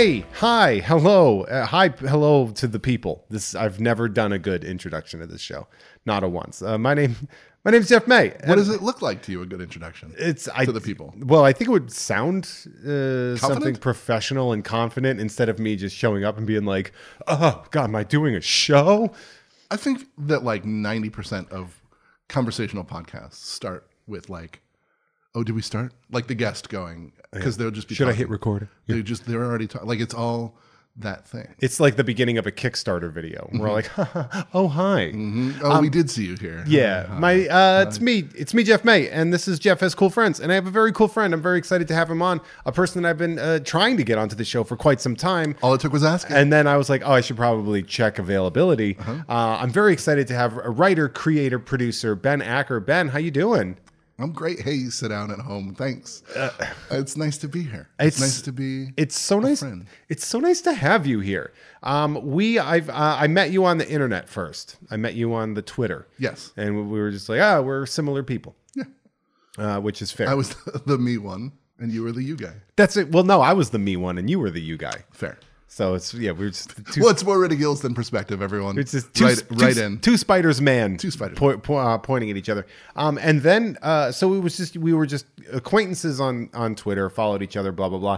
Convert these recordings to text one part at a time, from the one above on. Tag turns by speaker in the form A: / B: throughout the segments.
A: Hey, hi, hello, uh, hi, hello to the people. This I've never done a good introduction to this show, not a once. Uh, my name, my name's Jeff May.
B: What does it look like to you? A good introduction.
A: It's I,
B: to the people?
A: Well, I think it would sound uh, something professional and confident instead of me just showing up and being like, "Oh God, am I doing a show?"
B: I think that like ninety percent of conversational podcasts start with like, "Oh, did we start?" Like the guest going because they'll just be.
A: Should I hit record?
B: They just they're already talking. Like it's all that thing.
A: It's like the beginning of a Kickstarter video. We're like, "Oh hi."
B: Oh, we did see you here.
A: Yeah, my uh, it's me. It's me, Jeff May, and this is Jeff has cool friends, and I have a very cool friend. I'm very excited to have him on. A person that I've been uh, trying to get onto the show for quite some time.
B: All it took was asking.
A: And then I was like, oh, I should probably check availability. uh I'm very excited to have a writer, creator, producer, Ben Acker. Ben, how you doing?
B: I'm great. Hey, you sit down at home. Thanks. it's nice to be here. It's,
A: it's-
B: nice to be.
A: It's so nice.
B: friend.
A: It's so nice to have you here. Um, we, I've, uh, I met you on the internet first. I met you on the Twitter.
B: Yes.
A: and we were just like, ah, we're similar people.
B: Yeah.
A: uh, which is fair.
B: I was the me one, and you were the you guy.
A: That's it. Well, no, I was the me one, and you were the you guy.
B: Fair.
A: So it's yeah, we are just two.
B: Well, it's more ridiculous than perspective. Everyone,
A: It's just two,
B: right,
A: two-
B: right in.
A: two spiders man,
B: Two spiders.
A: po- po- uh, pointing at each other. Um, and then uh, so it was just we were just acquaintances on on Twitter, followed each other, blah blah blah.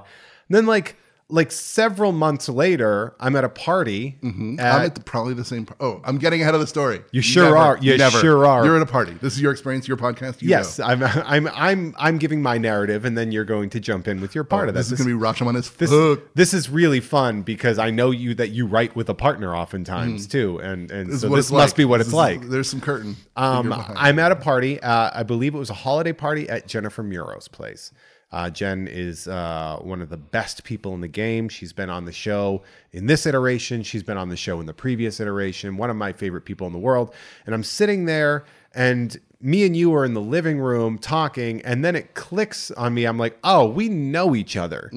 A: And then like like several months later, I'm at a party.
B: I'm
A: at-
B: at the, probably the same. Par- oh, I'm getting ahead of the story.
A: You sure are. You never. sure are.
B: You're at a party. This is your experience. Your podcast. You
A: yes,
B: know.
A: I'm I'm I'm I'm giving my narrative, and then you're going to jump in with your part of that.
B: Oh, This is gonna be Rashomon as
A: This,
B: fuck.
A: this is really fun because I know you that you write with a partner oftentimes too, and and
B: This
A: so this must
B: like.
A: be what
B: This
A: it's
B: is-
A: like.
B: There's some curtain.
A: Um. I'm at a party. Uh, I believe it was a holiday party at Jennifer Muro's place. Uh, Jen is uh, one of the best people in the game. She's been on the show in this iteration. She's been on the show in the previous iteration. One of my favorite people in the world. And I'm sitting there, and me and you are in the living room talking, and then it clicks on me. I'm like, oh, we know each other.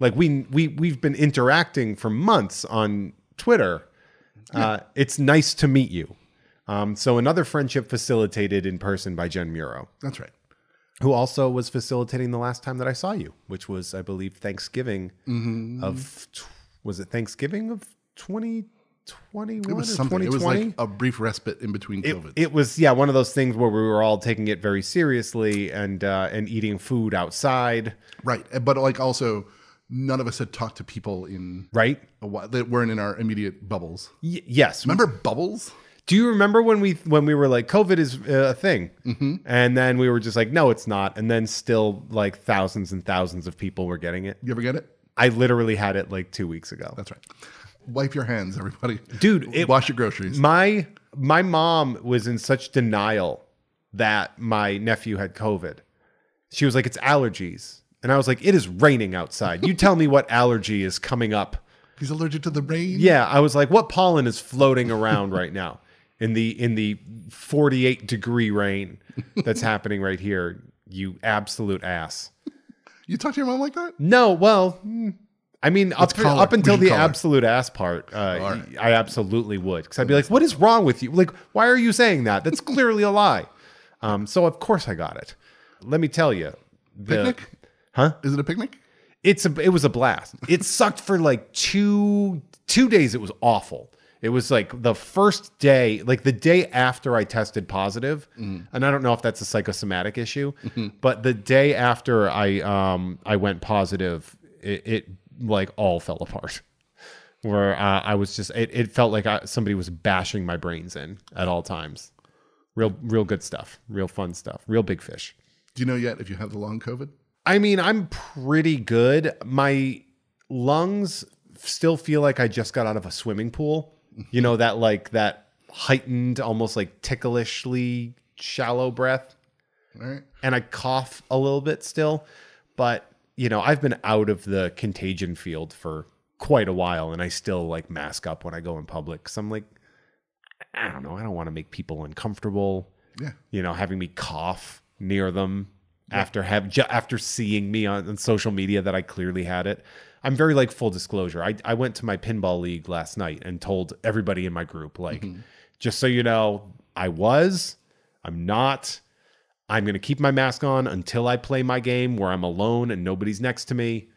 A: Like we we we've been interacting for months on Twitter. Uh, it's nice to meet you. Um, so another friendship facilitated in person by Jen Muro,
B: That's right.
A: Who also was facilitating the last time that I saw you, which was, I believe, Thanksgiving
B: Mm-hmm.
A: of was it Thanksgiving of 2021
B: It was
A: or
B: something. It was
A: 2020?
B: like a brief respite in between
A: it,
B: COVID.
A: it was yeah one of those things where we were all taking it very seriously and uh, and eating food outside,
B: right. But like also, none of us had talked to people in
A: right?
B: a while that weren't in our immediate bubbles.
A: Y- yes.
B: Remember bubbles?
A: Do you remember when we when we were like COVID is uh, a thing,
B: Mm-hmm.
A: and then we were just like no, it's not, and then still like thousands and thousands of people were getting it.
B: You ever get it?
A: I literally had it like two weeks ago.
B: That's right. Wipe your hands, everybody.
A: Dude, it-
B: wash your groceries.
A: My my mom was in such denial that my nephew had COVID. She was like, "It's allergies," and I was like, "It is raining outside. You tell me what allergy is coming up."
B: He's allergic to the rain.
A: Yeah, I was like, "What pollen is floating around right now in the in the 48 degree rain that's happening right here?" You absolute ass.
B: You talk to your mom like that?
A: No, well, I mean, up, up until the
B: her.
A: absolute ass part, uh,
B: right.
A: I absolutely would. Because I'd be like, what is wrong with you? Like, why are you saying that? That's clearly a lie. Um, so, of course, I got it. Let me tell you. The,
B: Picnic?
A: Huh?
B: Is it a picnic?
A: It's a, it was a blast. It sucked for like two two days. It was awful. It was like the first day, like the day after I tested positive, and I don't know if that's a psychosomatic issue, but the day after I um I went positive, it, it like all fell apart. Where uh, I was just, it, it felt like I, somebody was bashing my brains in at all times. Real, real good stuff. Real fun stuff. Real big fish.
B: Do you know yet if you have the long COVID?
A: I mean, I'm pretty good. My lungs still feel like I just got out of a swimming pool. You know, that like that heightened, almost like ticklishly shallow breath.
B: Right.
A: And I cough a little bit still. But, you know, I've been out of the contagion field for quite a while and I still like mask up when I go in public. Cause I'm like, I don't know. I don't want to make people uncomfortable
B: Yeah.
A: you know, having me cough near them after have ju- after seeing me on, on social media that I clearly had it. I'm very like full disclosure. I I went to my pinball league last night and told everybody in my group like, just so you know, I was, I'm not. I'm gonna keep my mask on until I play my game where I'm alone and nobody's next to me.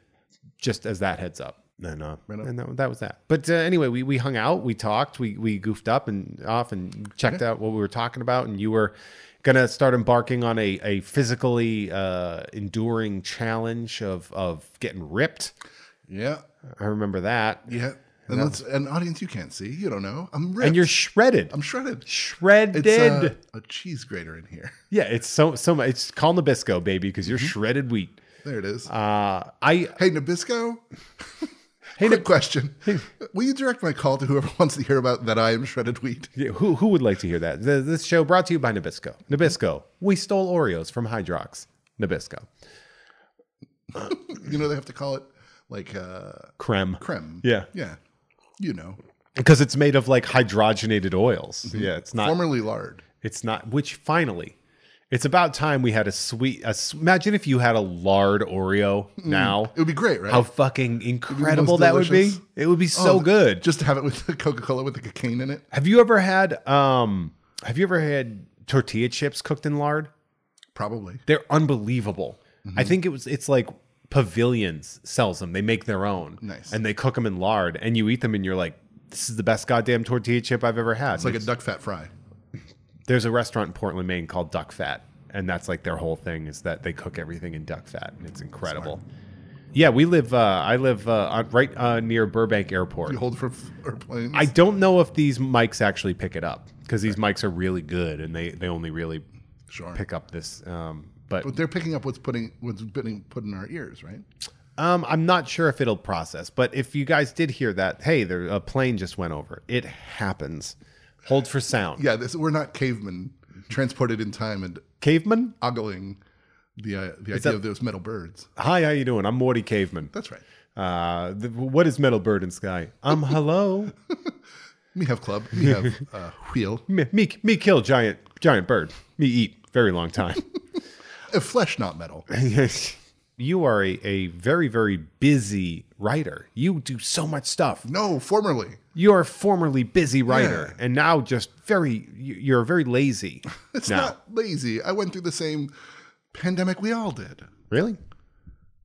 A: Just as that heads up. And, uh,
B: Right
A: and that, that was that. But uh, anyway, we, we hung out, we talked, we, we goofed up and off and checked out what we were talking about. And you were going to start embarking on a, a physically uh, enduring challenge of, of getting ripped.
B: Yeah.
A: I remember that.
B: Yeah. And let's an audience you can't see. You don't know. I'm ripped.
A: And you're shredded.
B: I'm shredded.
A: shredded.
B: It's uh, a cheese grater in here.
A: yeah, it's so so much. It's called Nabisco, baby, because you're shredded wheat.
B: There it is.
A: Uh, I
B: hey, Nabisco.
A: Hey,
B: Quick question. Will you direct my call to whoever wants to hear about that I am shredded wheat?
A: Yeah, who who would like to hear that? The, this show brought to you by Nabisco. Nabisco. We stole Oreos from Hydrox. Nabisco.
B: You know they have to call it like uh
A: Creme.
B: creme.
A: Yeah.
B: Yeah. You know.
A: Because it's made of like hydrogenated oils.
B: Mm-hmm.
A: Yeah, it's not.
B: Formerly lard.
A: It's not. Which finally, it's about time we had a sweet. A, imagine if you had a lard Oreo now.
B: It would be great, right?
A: How fucking incredible that would be. It would be so
B: Oh,
A: good.
B: Just to have it with the Coca-Cola with the cocaine in it.
A: Have you ever had um have you ever had tortilla chips cooked in lard?
B: Probably.
A: They're unbelievable. I think it was it's like Pavilions sells them. They make their own.
B: Nice.
A: And they cook them in lard and you eat them and you're like this is the best goddamn tortilla chip I've ever had.
B: It's like a duck fat fry.
A: There's a restaurant in Portland, Maine called Duck Fat, and that's like their whole thing is that they cook everything in duck fat, and it's incredible. Yeah, we live. Uh, I live uh, on- right uh, near Burbank Airport.
B: You hold for airplanes.
A: I don't know if these mics actually pick it up because these mics are really good, and they they only really
B: sure.
A: pick up this. Um, but
B: But they're picking up what's putting what's being put in our ears, right?
A: um, I'm not sure if it'll process. But if you guys did hear that, hey, there a plane just went over. It happens. Hold for sound.
B: Yeah, this, we're not cavemen transported in time and
A: cavemen
B: ogling the uh, the idea
A: that-
B: of those metal birds.
A: Hi, how you doing? I'm Morty Caveman.
B: That's right.
A: Uh, the, what is Metal Bird in Sky? Um, hello.
B: Me have club. Me have uh, wheel.
A: me, me, me kill giant giant bird. Me eat very long time.
B: Flesh, not metal. yes.
A: you are a, a very very busy writer. You do so much stuff.
B: No, formerly.
A: You are a formerly busy writer, and now just very you- you're very lazy.
B: It's
A: now.
B: not lazy. I went through the same pandemic we all did.
A: really.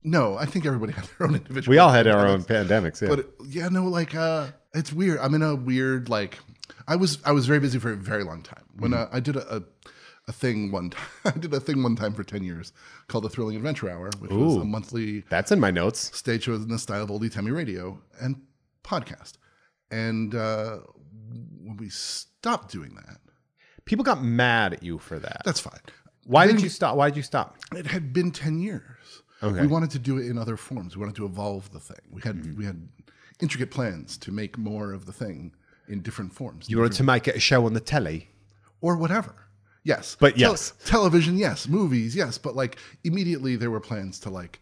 B: No, I think everybody had their own individual.
A: We all had our own pandemics. Yeah.
B: But yeah, no, like uh it's weird. I'm in a weird like I was I was very busy for a very long time. When uh, I did a, a a thing one time, I did a thing one time for ten years called the Thrilling Adventure Hour, which was a monthly
A: That's in my notes.
B: stage show in the style of oldie timey radio and podcast. And uh, when we stopped doing that,
A: People got mad at you for that.
B: that's fine.
A: Why did you stop? Why did you stop?
B: It had been ten years.
A: Okay.
B: We wanted to do it in other forms. We wanted to evolve the thing. We had we had intricate plans to make more of the thing in different forms.
A: You wanted to make it a show on the telly.
B: or whatever. Yes.
A: But yes.
B: television, yes. Movies, yes. But like immediately there were plans to like,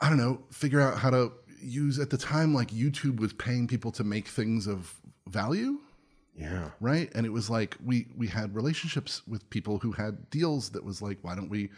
B: I don't know, figure out how to use at the time, like YouTube was paying people to make things of value.
A: Yeah.
B: Right. And it was like we we had relationships with people who had deals that was like, why don't we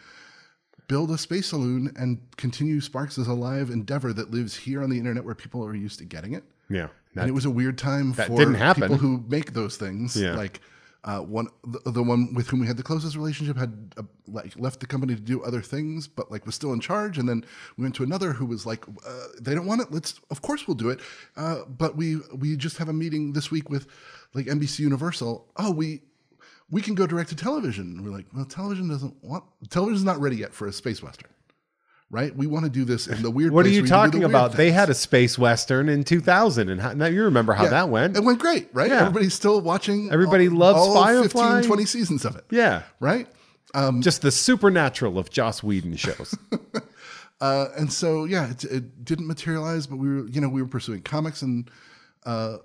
B: build a space saloon and continue Sparks as a live endeavor that lives here on the internet where people are used to getting it?
A: Yeah.
B: and it was a weird time for
A: didn't happen.
B: people who make those things.
A: Yeah.
B: Like uh, one, the, the one with whom we had the closest relationship had uh, like left the company to do other things, but like was still in charge. And then we went to another who was like, uh, they don't want it. Let's, of course, we'll do it. Uh, but we we just have a meeting this week with like NBC Universal. Oh, we. We can go direct to television. We're like, well, television doesn't want television's not ready yet for a space western, right? We want to do this in the weird.
A: What are you
B: the
A: talking about? They had a space western in 2000, and how, now you remember how
B: Yeah.
A: that went.
B: It went great, right?
A: Yeah.
B: Everybody's still watching.
A: Everybody
B: all,
A: loves
B: all
A: Firefly.
B: 15, 20 seasons of it,
A: yeah,
B: right?
A: just the supernatural of Joss Whedon shows.
B: Uh, and so, yeah, it, it didn't materialize, but we were, you know, we were pursuing comics and uh,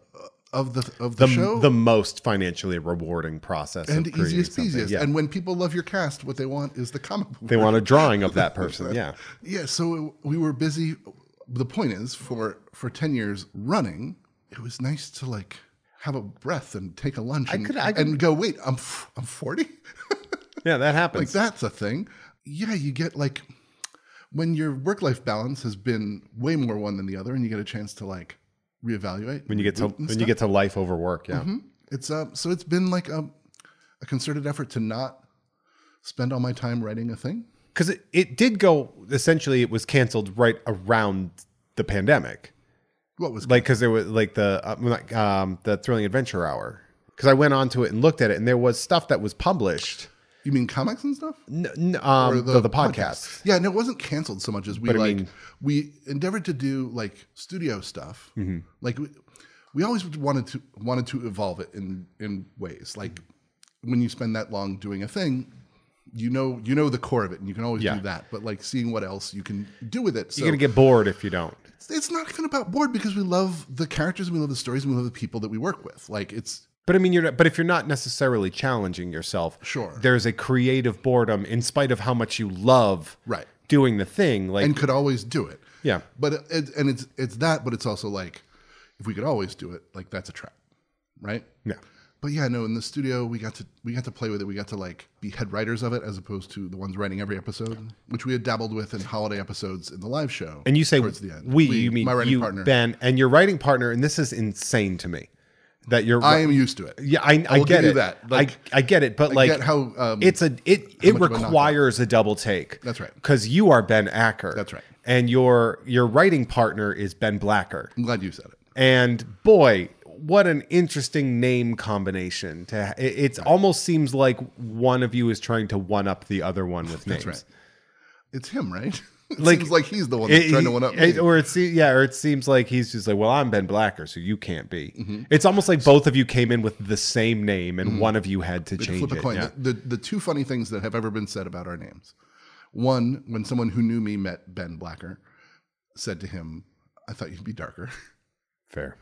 B: of the of the,
A: the,
B: show.
A: the most financially rewarding process
B: and easiest peasiest.
A: Yeah.
B: And when people love your cast, what they want is the comic book.
A: they want a drawing of that person. Yeah,
B: Yeah, so we were busy. The point is, for for ten years running, it was nice to like have a breath and take a lunch and,
A: could- I could-
B: and go. Wait, I'm f- I'm forty.
A: yeah, that happens.
B: like that's a thing. Yeah, you get like when your work life balance has been way more one than the other, and you get a chance to like reevaluate
A: when you get to when you get to life over work. Yeah,
B: stuff. it's uh so it's been like a a concerted effort to not spend all my time writing a thing.
A: because it, it did go essentially. It was canceled right around the pandemic.
B: What was
A: Like because there was like the uh, um, the thrilling adventure hour. Because I went onto it and looked at it, and there was stuff that was published.
B: You mean comics and stuff?
A: N- n- um,
B: Or
A: the, the podcast.
B: Yeah, and it wasn't canceled so much as we
A: But I
B: like
A: mean-
B: we endeavored to do like studio stuff.
A: Mm-hmm.
B: Like we, we always wanted to wanted to evolve it in in ways. Like when you spend that long doing a thing, you know you know the core of it, and you can always
A: Yeah.
B: do that. But like seeing what else you can do with it. So
A: You're gonna get bored if you don't.
B: it's, it's not even about bored because we love the characters, and we love the stories, and we love the people that we work with. Like it's
A: But I mean, you're not, but if you're not necessarily challenging yourself,
B: Sure.
A: there's a creative boredom in spite of how much you love
B: right.
A: doing the thing. Like,
B: and could always do it.
A: yeah,
B: But it, and it's it's that, but it's also like if we could always do it, like that's a trap, right?
A: yeah,
B: But yeah, no, in the studio we got to we got to play with it. We got to like be head writers of it as opposed to the ones writing every episode, which we had dabbled with in holiday episodes in the live show.
A: and you say
B: towards the end.
A: we, you mean
B: my writing
A: you,
B: partner.
A: Ben, and your writing partner, and this is insane to me that you're.
B: I am used to it.
A: yeah, I, I
B: will
A: get it.
B: that. Like,
A: I, I get it, but
B: I
A: like
B: get how um,
A: it's a it it
B: of a
A: requires a double take.
B: That's right.
A: Because you are Ben Acker.
B: That's right.
A: And your your writing partner is Ben Blacker.
B: I'm glad you said it.
A: And boy, what an interesting name combination. To it, it almost seems like one of you is trying to one up the other one with names.
B: Right. It's him, right? It
A: Like-
B: seems like he's the one that's
A: It-
B: trying to one up
A: it-
B: me.
A: or it se- yeah, or it seems like he's just like, well, I'm Ben Blacker, so you can't be.
B: Mm-hmm.
A: It's almost like both of you came in with the same name, and one of you had to change
B: flip a
A: it.
B: coin.
A: Yeah.
B: The, the the two funny things that have ever been said about our names. One, when someone who knew me met Ben Blacker, said to him, "I thought you'd be darker."
A: Fair.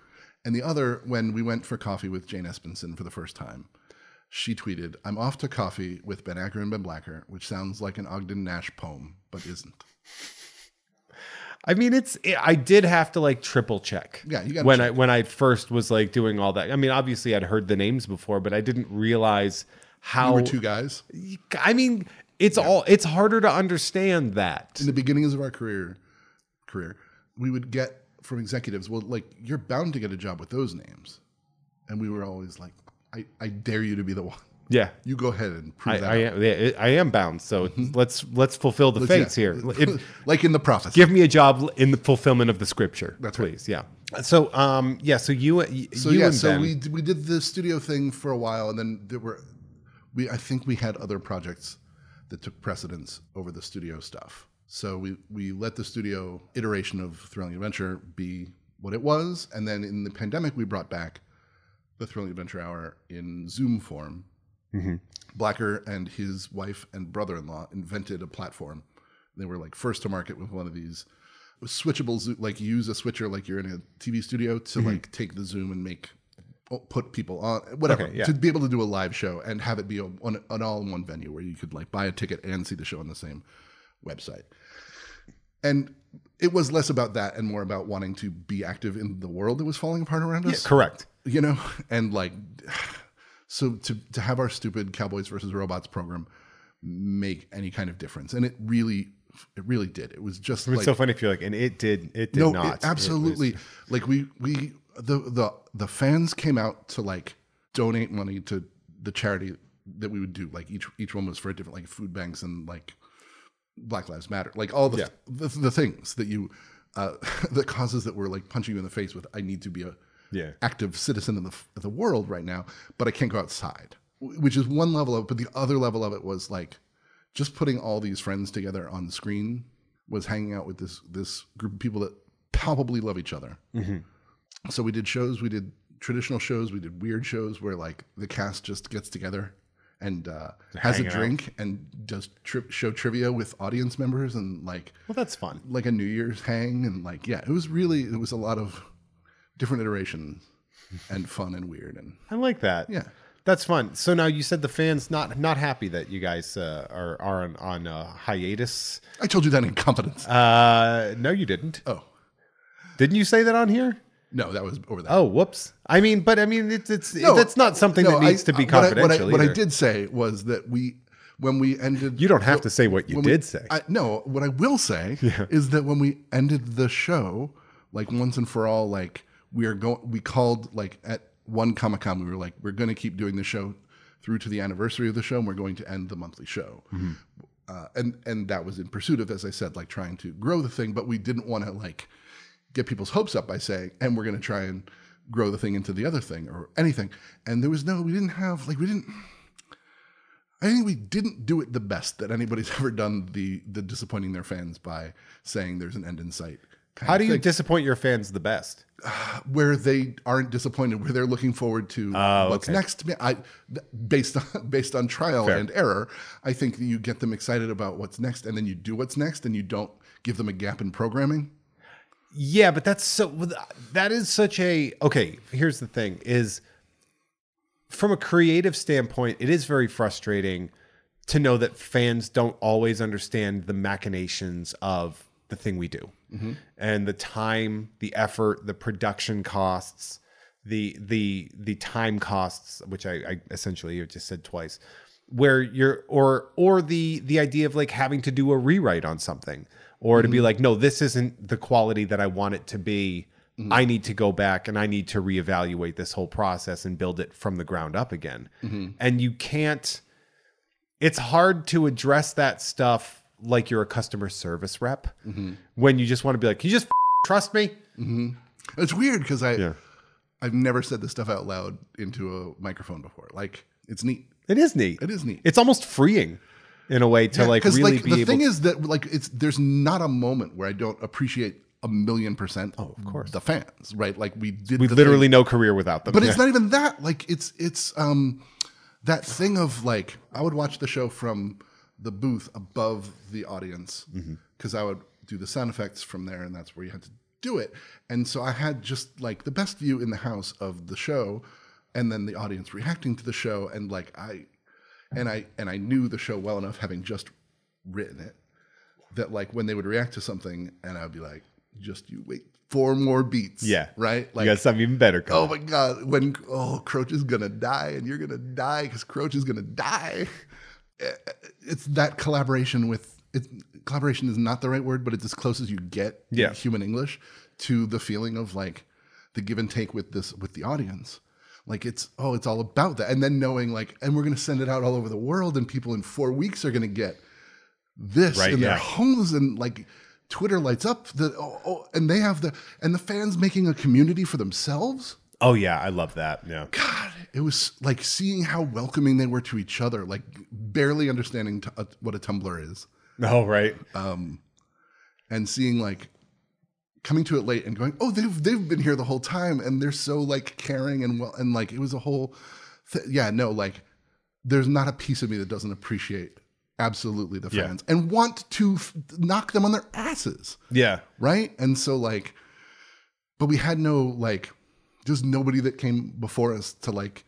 B: And the other, when we went for coffee with Jane Espenson for the first time, she tweeted, "I'm off to coffee with Ben Acker and Ben Blacker," which sounds like an Ogden Nash poem, but isn't.
A: I mean, it's it, I did have to like triple check.
B: Yeah, you gotta
A: when
B: check.
A: I when I first was like doing all that. I mean, obviously I'd heard the names before, but I didn't realize how.
B: Two guys
A: I mean, it's all it's harder to understand that.
B: in the beginnings of our career. Career, we would get from executives, "Well, like you're bound to get a job with those names," and we were always like, "I, I dare you to be the one.
A: Yeah.
B: You go ahead and prove
A: I,
B: that."
A: I am yeah, I am bound. So let's let's fulfill the fates
B: Yeah.
A: here.
B: Like in the prophecy.
A: give me a job in the fulfillment of the scripture,
B: That's right.
A: please. Yeah. So um yeah. So you y-
B: so
A: you
B: yeah,
A: and
B: so
A: Ben,
B: we we did the studio thing for a while, and then there were we I think we had other projects that took precedence over the studio stuff. So we we let the studio iteration of Thrilling Adventure be what it was, and then in the pandemic we brought back the Thrilling Adventure Hour in Zoom form.
A: Mm-hmm.
B: Blacker and his wife and brother-in-law invented a platform. They were like first to market with one of these switchable Zo- like use a switcher like you're in a TV studio to
A: Mm-hmm.
B: like take the zoom and make put people on whatever
A: Okay, yeah.
B: to be able to do a live show and have it be a, an, an all-in-one venue where you could like buy a ticket and see the show on the same website. And it was less about that and more about wanting to be active in the world that was falling apart around us
A: correct.
B: you know and like so to to have our stupid cowboys versus robots program make any kind of difference and it really it really did. It was just
A: It's
B: like
A: so funny if you're like, and it did it did
B: no
A: not.
B: It
A: It was-
B: absolutely. Like we we the the the fans came out to like donate money to the charity that we would do. Like each each one was for a different like food banks and like black lives matter. Like all the
A: Yeah.
B: the, the things that you uh the causes that were like punching you in the face with i need to be a
A: yeah.
B: active citizen of the, of the world right now, but I can't go outside, which is one level of it. But the other level of it was like just putting all these friends together on the screen was hanging out with this this group of people that palpably love each other. So we did shows, we did traditional shows, we did weird shows where like the cast just gets together and uh, has a
A: hang out.
B: drink and does tri- show trivia with audience members and like
A: Well, that's fun.
B: like a New Year's hang and like yeah, it was really it was a lot of different iterations and fun and weird and
A: I like that.
B: yeah.
A: That's fun. So now you said the fans not not happy that you guys uh, are are on, on uh, hiatus.
B: I told you that in confidence.
A: Uh, no, you didn't.
B: oh
A: Didn't you say that on here?
B: no, that was over that.
A: Oh, whoops. I mean, but I mean, it's it's
B: No,
A: that's not something
B: no,
A: that needs
B: I-
A: to be
B: what I-
A: confidential.
B: What I, what I, did say was that we when we ended.
A: You don't have to say what you
B: when we-
A: did say.
B: No, what I will say is that when we ended the show, like once and for all, like we are going, we called like at one Comic Con, we were like, we're going to keep doing the show through to the anniversary of the show, and we're going to end the monthly show. Uh, and and that was in pursuit of, as I said, like trying to grow the thing, but we didn't want to like get people's hopes up by saying, and we're going to try and grow the thing into the other thing or anything. And there was no, we didn't have, like, we didn't, I think we didn't do it the best that anybody's ever done the the disappointing their fans by saying there's an end in sight.
A: How do you disappoint your fans the best?
B: where they aren't disappointed, where they're looking forward to
A: Oh,
B: what's
A: okay.
B: next. I based on based on trial
A: Fair.
B: and error, I think you get them excited about what's next, and then you do what's next, and you don't give them a gap in programming.
A: Yeah, but that's so that is such a okay, here's the thing is from a creative standpoint, it is very frustrating to know that fans don't always understand the machinations of the thing we do. Mm-hmm. And the time, the effort, the production costs, the the the time costs, which I, I essentially just said twice, where you're or or the the idea of like having to do a rewrite on something or to be mm-hmm. like no this isn't the quality that i want it to be. Mm-hmm. I need to go back and i need to reevaluate this whole process and build it from the ground up again. And you can't it's hard to address that stuff like you're a customer service rep when you just want to be like you just trust me
B: It's weird because I
A: Yeah.
B: I've never said this stuff out loud into a microphone before. Like it's neat.
A: it is neat
B: It is neat.
A: it's almost freeing in a way to like really
B: like
A: be
B: the
A: able
B: thing is that like it's there's not a moment where I don't appreciate a million percent. Oh,
A: of course.
B: the fans, right? Like we did.
A: we literally
B: thing.
A: no career without them
B: But
A: Yeah.
B: it's not even that. Like it's it's um that thing of like I would watch the show from the booth above the audience
A: Mm-hmm.
B: because I would do the sound effects from there, and that's where you had to do it. And so I had just like the best view in the house of the show, and then the audience reacting to the show, and like I and I and I knew the show well enough, having just written it, that like when they would react to something, and I'd be like, just you wait four more beats,
A: yeah
B: right, Like,
A: you got something even better coming.
B: Oh my god, when oh Croach is gonna die and you're gonna die because Croach is gonna die. It's that collaboration with it. Collaboration is not the right word, but it's as close as you get in
A: Yeah.
B: human English to the feeling of like the give and take with this with the audience. Like it's oh, it's all about that, and then knowing like, and we're gonna send it out all over the world, and people in four weeks are gonna get this
A: Right,
B: in their
A: yeah.
B: homes, and like Twitter lights up the oh, oh, and they have the and the fans making a community for themselves.
A: Oh yeah i love that yeah
B: God, it was like seeing how welcoming they were to each other, like barely understanding t- uh, what a Tumblr is,
A: oh right Um,
B: and seeing like coming to it late and going, oh, they've they've been here the whole time, and they're so like caring and well, and like it was a whole, th- yeah, no, like there's not a piece of me that doesn't appreciate absolutely the
A: Yeah.
B: fans and want to f- knock them on their asses.
A: yeah
B: right? And so like, but we had no like, just nobody that came before us to like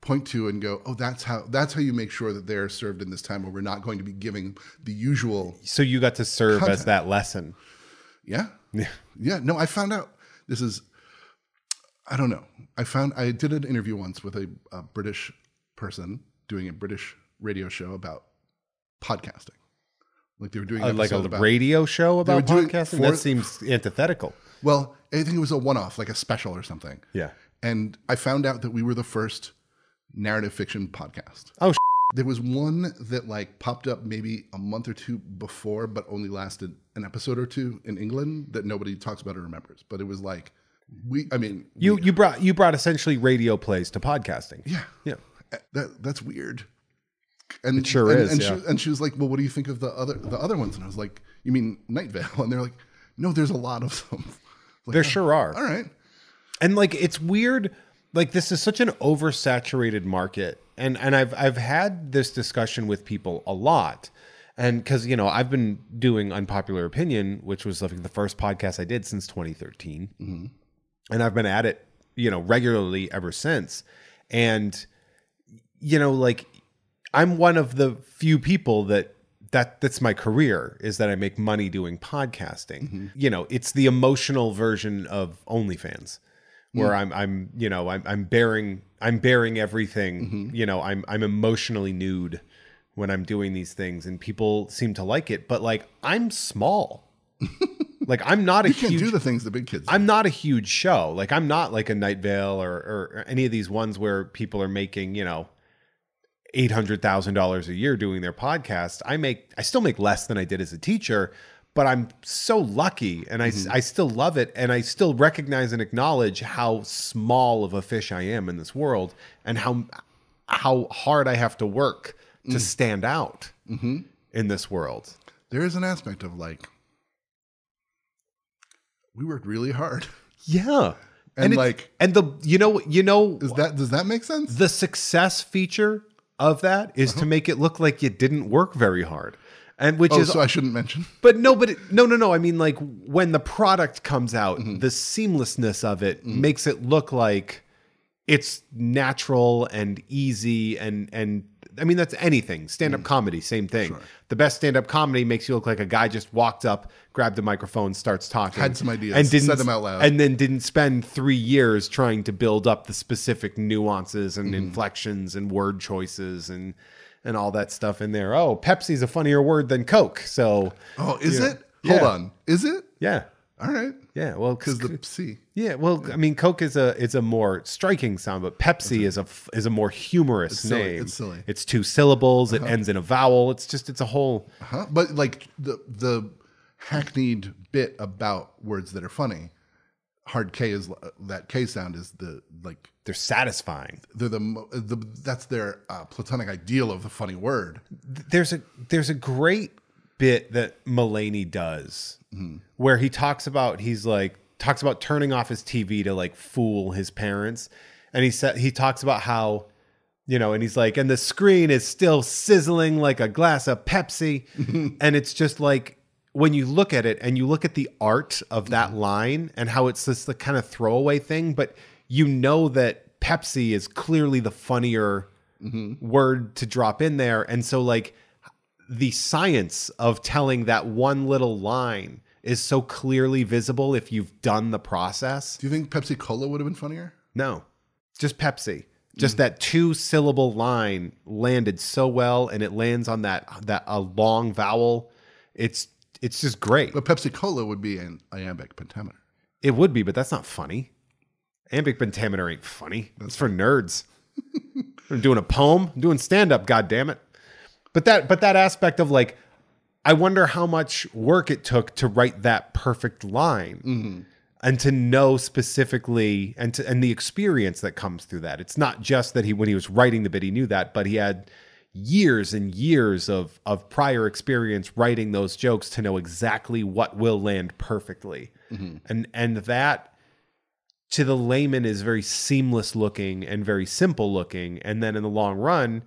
B: point to and go, oh, that's how that's how you make sure that they're served in this time where we're not going to be giving the usual.
A: so you got to serve as that lesson
B: Yeah, yeah, Yeah. No, I found out this is. I don't know. I found I did an interview once with a, a British person doing a British radio show about podcasting. Like they were doing
A: Uh, like a
B: about
A: radio show about podcasting
B: four-
A: that seems antithetical
B: Well, I think it was a one-off, like a special or something.
A: yeah
B: And I found out that we were the first narrative fiction podcast.
A: oh
B: There was one that like popped up maybe a month or two before, but only lasted an episode or two in England that nobody talks about or remembers. But it was like we, I mean,
A: you you brought you brought essentially radio plays to podcasting
B: yeah,
A: yeah uh,
B: that that's weird. And it
A: sure
B: and,
A: is,
B: And,
A: yeah.
B: she, and she was like, "Well, what do you think of the other the other ones?" And I was like, "You mean Night Vale?" And they're like, "No, there's a lot of them." Like,
A: there sure are.
B: All right.
A: and like it's weird like this is such an oversaturated market. And and i've i've had this discussion with people a lot. And because you know i've been doing unpopular opinion which was like the first podcast i did since 2013 mm-hmm. and i've been at it you know regularly ever since. And you know like i'm one of the few people that that that's my career is that I make money doing podcasting. Mm-hmm. You know, it's the emotional version of OnlyFans where mm. I'm I'm you know, I'm I'm bearing I'm bearing everything. Mm-hmm. You know, I'm I'm emotionally nude when I'm doing these things and people seem to like it, but like I'm small. like I'm not a
B: You can't
A: huge
B: do the things the big kids. do.
A: I'm not a huge show. Like I'm not like a Night Vale or, or any of these ones where people are making, you know, eight hundred thousand dollars a year doing their podcast. I make I still make less than I did as a teacher, but I'm so lucky and I, mm-hmm. I still love it and I still recognize and acknowledge how small of a fish I am in this world and how how hard I have to work to mm. stand out mm-hmm. in this world.
B: There is an aspect of like we worked really hard.
A: Yeah.
B: And,
A: it-
B: like-
A: and the you know you know
B: Is that does that make sense?
A: the success feature of that is to make it look like you didn't work very hard. And which
B: oh,
A: is
B: so I shouldn't mention.
A: But no, but it, no, no, no. I mean, like when the product comes out,
B: Mm-hmm.
A: the seamlessness of it makes it look like it's natural and easy and and I mean that's anything. Stand
B: Mm.
A: up comedy, same thing. The best stand up comedy makes you look like a guy just walked up, grabbed a microphone, starts talking,
B: Had some ideas,
A: and didn't
B: said them out loud.
A: and then didn't spend three years trying to build up the specific nuances and
B: Mm-hmm.
A: inflections and word choices and and all that stuff in there. Oh, Pepsi's a funnier word than Coke, so
B: Oh, is it? Hold
A: Yeah.
B: on. Is it?
A: yeah,
B: All right.
A: yeah. Well,
B: Because the C.
A: yeah, well, I mean, Coke is a is a more striking sound, but Pepsi is a is a more humorous
B: silly.
A: name.
B: It's silly. Uh-huh.
A: It's two syllables. It ends in a vowel. It's just it's a whole.
B: Huh? But like the the hackneyed bit about words that are funny, hard K is that K sound is the like
A: They're satisfying.
B: they're the, the that's their uh, platonic ideal of the funny word.
A: there's a there's a great bit that Mulaney does Mm-hmm. where he talks about he's like talks about turning off his TV to like fool his parents, and he said he talks about how you know, and he's like, and the screen is still sizzling like a glass of Pepsi, and it's just like when you look at it and you look at the art of that mm-hmm. line and how it's this the kind of throwaway thing, but you know that Pepsi is clearly the funnier mm-hmm. word to drop in there, and so like the science of telling that one little line is so clearly visible if you've done the process.
B: Do you think Pepsi Cola would have been funnier?
A: No, just Pepsi. Just mm. that two syllable line landed so well, and it lands on that that a long vowel. It's it's just great.
B: But Pepsi Cola would be an iambic pentameter.
A: It would be, but that's not funny. Iambic pentameter ain't funny. That's for nerds. I'm doing a poem, I'm doing stand up. God damn it! But that but that aspect of like, I wonder how much work it took to write that perfect line, mm-hmm. and to know specifically, and to and the experience that comes through that. It's not just that he when he was writing the bit he knew that, but he had years and years of of prior experience writing those jokes to know exactly what will land perfectly, mm-hmm. and and that to the layman is very seamless looking and very simple looking. And then in the long run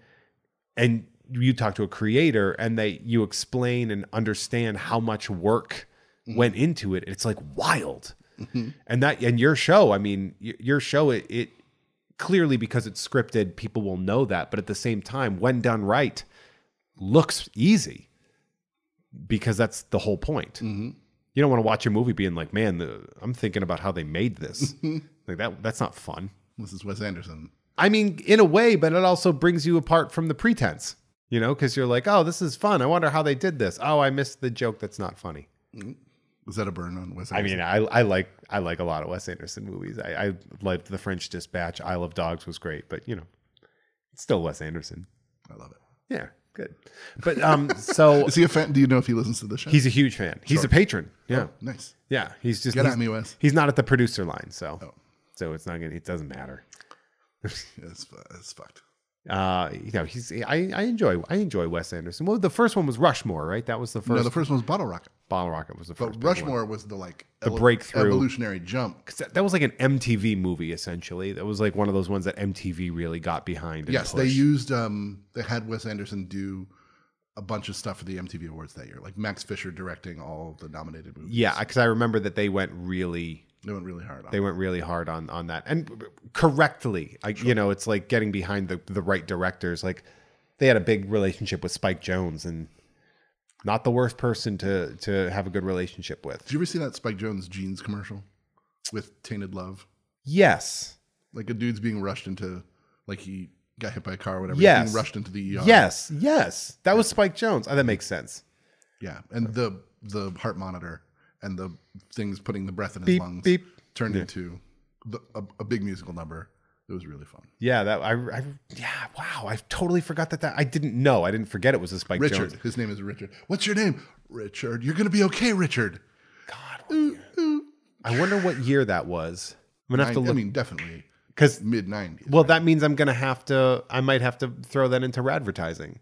A: and you talk to a creator and they you explain and understand how much work mm-hmm. went into it it's like wild mm-hmm. and that and your show i mean your show it, it clearly because it's scripted people will know that but at the same time when done right looks easy because that's the whole point mm-hmm. you don't want to watch a movie being like, man, the, I'm thinking about how they made this. like that, that's not fun.
B: This is Wes Anderson.
A: I mean, in a way, but it also brings you apart from the pretense, you know, because you're like, oh, this is fun. I wonder how they did this. Oh, I missed the joke that's not funny.
B: Was that a burn on Wes
A: I mean, I, I like I like a lot of Wes Anderson movies. I, I liked The French Dispatch. Isle of Dogs was great, but you know, it's still Wes Anderson.
B: I love it.
A: Yeah, good. But um, so
B: Is he a fan? Do you know if he listens to the show?
A: he's a huge fan. He's a patron. Yeah.
B: nice.
A: Yeah, he's just
B: Get
A: he's,
B: at me, Wes.
A: he's not at the producer line, so
B: Oh.
A: so it's not gonna it doesn't matter.
B: It's, it's fucked.
A: Uh, you know, he's I, I enjoy I enjoy Wes Anderson. Well, the first one was Rushmore, right? That was the first.
B: No, the first one was Bottle Rocket.
A: Bottle Rocket was the
B: But
A: first. one.
B: Rushmore was the like
A: The breakthrough.
B: evolutionary jump.
A: 'Cause that, that was like an MTV movie essentially. That was like one of those ones that MTV really got behind. And
B: Yes, they used um they had Wes Anderson do a bunch of stuff for the MTV Awards that year, like Max Fisher directing all the nominated movies.
A: Yeah, because I remember that they went really
B: they went really hard on.
A: they went really hard on on that and correctly. I, You know, it's like getting behind the the right directors. Like they had a big relationship with Spike Jonze and not the worst person to to have a good relationship with.
B: Did you ever see that Spike Jonze jeans commercial with Tainted Love?
A: Yes.
B: Like a dude's being rushed into, like he got hit by a car or whatever. he's
A: Yes.
B: being rushed into the ER.
A: Yes. Yes. That was Spike Jonze. Oh, that makes sense.
B: yeah, and the the heart monitor and the things putting the breath in his
A: Beep,
B: lungs
A: beep.
B: turned into the, a, a big musical number. It was really fun.
A: Yeah, that I, I yeah, wow, I totally forgot that that I didn't know. I didn't forget it was a Spike
B: Richard.
A: Jones.
B: His name is Richard. What's your name? Richard. You're gonna be okay, Richard.
A: God, what year? I wonder what year that was. I'm gonna have to
B: I, I mean, definitely
A: because
B: mid '90s.
A: well, that means I'm gonna have to. I might have to throw that into advertising,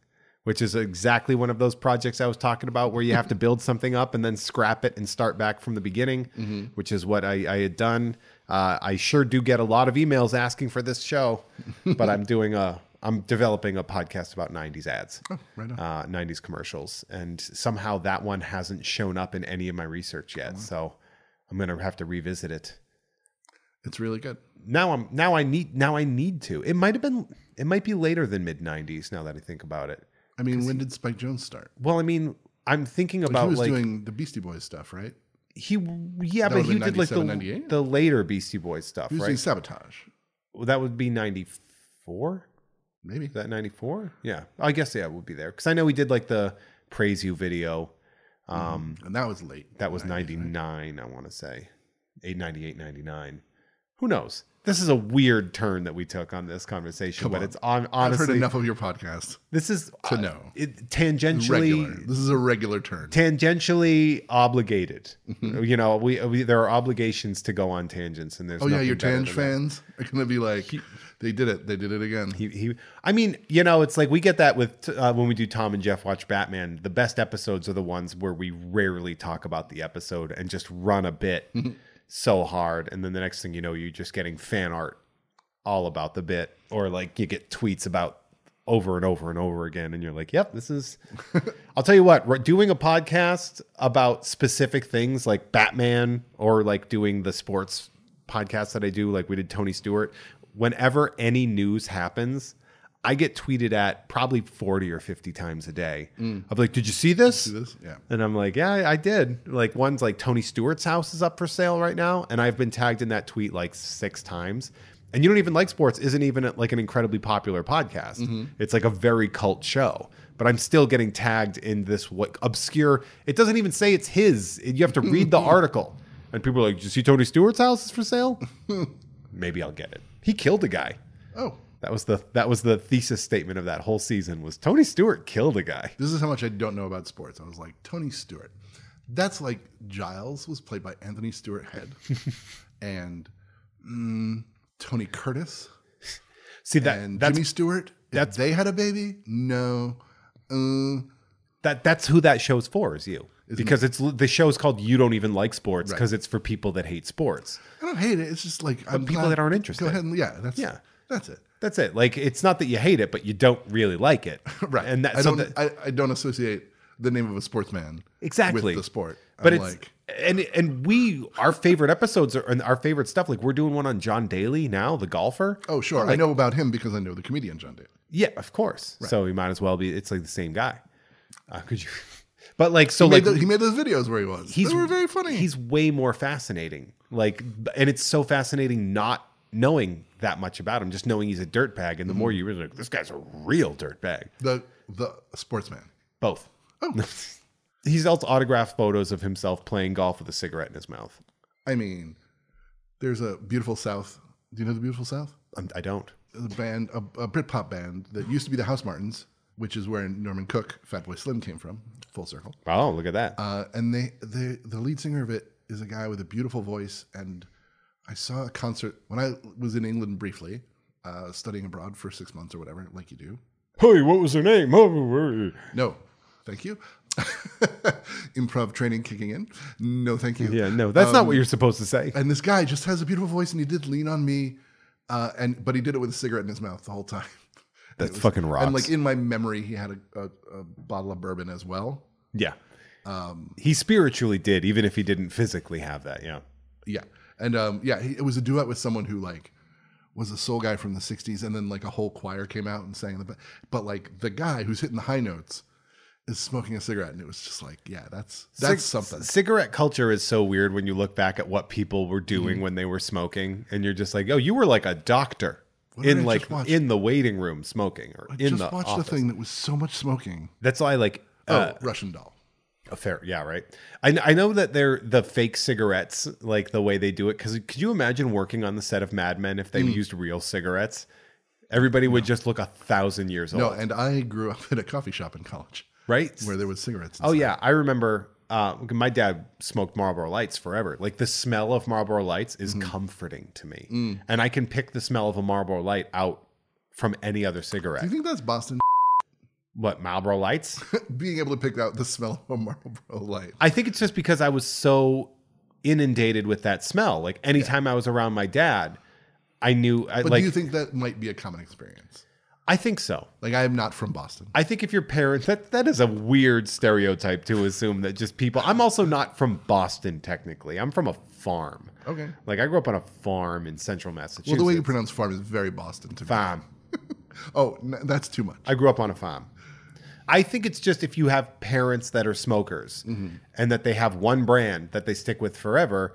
A: which is exactly one of those projects I was talking about where you have to build something up and then scrap it and start back from the beginning, which is what I, I had done. Uh, I sure do get a lot of emails asking for this show, but I'm doing a. I'm developing a podcast about 90s ads.
B: right
A: uh, 90s commercials and somehow that one hasn't shown up in any of my research yet so i'm gonna have to revisit it
B: It's really good.
A: now i'm now i need now i need to it might have been it might be later than mid 90s now that i think about it
B: I mean, when did Spike Jonze start?
A: well i mean i'm thinking
B: Like,
A: about
B: he was
A: like
B: doing the Beastie Boys stuff, right?
A: he yeah
B: That
A: but he did like the,
B: 98?
A: the later beastie boys stuff
B: He
A: right
B: Sabotage.
A: Well, that would be 94
B: Maybe.
A: Is that 94 yeah i guess yeah it would be there because i know he did like the praise you video um
B: and that was late.
A: That was
B: 90s, right?
A: 99, I want to say. 898, 99. Who knows? This is a weird turn that we took on this conversation,
B: Come
A: but
B: on.
A: it's on
B: I've heard enough of your podcast
A: this is
B: to
A: uh,
B: know.
A: it tangentially
B: Regular. This is a regular turn.
A: tangentially obligated. You know, we, we there are obligations to go on tangents and there's.
B: Oh yeah, your
A: better
B: Tange
A: that.
B: fans are gonna be like, they did it. They did it again.
A: He, he, I mean, you know, it's like we get that with uh, when we do Tom and Jeff watch Batman. The best episodes are the ones where we rarely talk about the episode and just run a bit so hard, and then the next thing you know, you're just getting fan art all about the bit, or like you get tweets about over and over and over again, and you're like, "Yep, this is." I'll tell you what, doing a podcast about specific things like Batman, or like doing the sports podcast that I do, like we did Tony Stewart. Whenever any news happens, I get tweeted at probably 40 or 50 times a day. Mm. I'm like, did you see this?
B: See this? Yeah.
A: And I'm like, yeah, I, I did. Like one's like Tony Stewart's house is up for sale right now, and I've been tagged in that tweet like six times. And you don't even like sports isn't even like an incredibly popular podcast. Mm-hmm. It's like a very cult show. But I'm still getting tagged in this what obscure. It doesn't even say it's his. You have to read the article, and people are like, "Did you see Tony Stewart's house is for sale?" Maybe I'll get it. He killed a guy.
B: Oh,
A: That was the that was the thesis statement of that whole season was Tony Stewart killed a guy.
B: this is how much I don't know about sports. I was like, Tony Stewart. That's like Giles was played by Anthony Stewart Head, and mm, Tony Curtis
A: See that
B: and
A: that's
B: Jimmy Stewart. If
A: that's-
B: they had a baby. No. Uh,
A: that that's who that show's for is you because it's the show's called you don't even like sports because it's for people that hate sports
B: I don't hate it. It's just like I'm
A: people
B: glad-
A: that aren't interested.
B: Go ahead and yeah, that's
A: Yeah.
B: that's it.
A: That's it like it's not that you hate it but you don't really like it
B: Right.
A: and that
B: I
A: so
B: don't.
A: that-
B: I, I don't associate the name of a sportsman
A: exactly
B: with the sport.
A: but
B: I'm
A: it's
B: like,
A: and and we our favorite episodes are and our favorite stuff like we're doing one on John Daly now the golfer
B: oh sure, I know about him because I know the comedian John Daly.
A: yeah of course so we might as well be it's like the same guy uh, could you but like so
B: He,
A: like
B: the, he made those videos where he was.
A: he's
B: they were very funny.
A: He's way more fascinating. Like, and it's so fascinating not knowing that much about him, just knowing he's a dirtbag. And the
B: Mm-hmm.
A: more you realize, like, this guy's a real dirtbag.
B: the the sportsman.
A: Both.
B: Oh.
A: He's also autographed photos of himself playing golf with a cigarette in his mouth.
B: I mean, there's a beautiful South. Do you know the beautiful South?
A: Um, I don't.
B: There's a band, a, a Britpop band that used to be the Housemartins, which is where Norman Cook, Fatboy Slim, came from. Full circle.
A: Oh, look at that.
B: Uh, and they, they, the lead singer of it is a guy with a beautiful voice. And I saw a concert when I was in England briefly, uh, studying abroad for six months or whatever, like you do.
A: hey, what was her name? Oh,
B: No, thank you. Improv training kicking in. No, thank you.
A: yeah, no, that's not
B: Um,
A: what you're supposed to say.
B: And this guy just has a beautiful voice, and he did lean on me, uh, and but he did it with a cigarette in his mouth the whole time.
A: That's
B: was-
A: fucking rocks.
B: And like in my memory, he had a, a, a bottle of bourbon as well.
A: yeah.
B: Um,
A: He spiritually did, even if he didn't physically have that. Yeah.
B: Yeah, and um, yeah, he, it was a duet with someone who like was a soul guy from the '60s, and then like a whole choir came out and sang the. But like the guy who's hitting the high notes is smoking a cigarette, and it was just like, yeah, that's that's
A: Cig-
B: something.
A: Cigarette culture is so weird when you look back at what people were doing
B: Mm-hmm.
A: when they were smoking, and you're just like, oh, you were like a doctor
B: What
A: in like in the waiting room smoking or
B: I
A: in
B: just
A: the
B: watched
A: office.
B: a thing that was so much smoking.
A: That's why I like.
B: Oh,
A: Uh,
B: Russian doll.
A: A fair, yeah, right. I, I know that they're the fake cigarettes, like the way they do it. Because could you imagine working on the set of Mad Men if they
B: Mm.
A: used real cigarettes? Everybody would just look a thousand years old,
B: No, and I grew up in a coffee shop in college
A: right?
B: where there was cigarettes.
A: Oh yeah, I remember. Uh, my dad smoked Marlboro Lights forever. Like the smell of Marlboro Lights is
B: Mm-hmm.
A: comforting to me,
B: Mm.
A: and I can pick the smell of a Marlboro Light out from any other
B: Do
A: cigarette.
B: you think that's Boston?
A: What Marlboro Lights?
B: Being able to pick out the smell of a Marlboro light.
A: I think it's just because I was so inundated with that smell. Like anytime I was around my dad, I knew. I,
B: But
A: like
B: do you think that might be a common experience?
A: I think so.
B: Like I am not from Boston.
A: I think if your parents that that is a weird stereotype to assume that just people. I'm also not from Boston technically. I'm from a farm.
B: Okay.
A: Like I grew up on a farm in central Massachusetts.
B: Well, the way you pronounce farm is very Boston to me.
A: farm.
B: Oh, that's too much.
A: I grew up on a farm. I think it's just if you have parents that are smokers
B: Mm-hmm.
A: and that they have one brand that they stick with forever,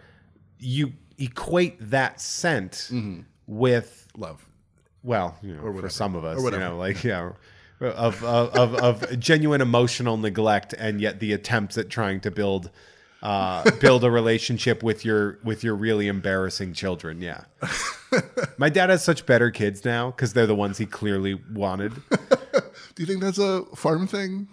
A: you equate that scent with
B: Love.
A: well, you know, for some of us,
B: Or
A: you know, like yeah, of of, of of genuine emotional neglect, and yet the attempts at trying to build uh, build a relationship with your with your really embarrassing children. Yeah, my dad has such better kids now because they're the ones he clearly wanted.
B: Do you think that's a farm thing?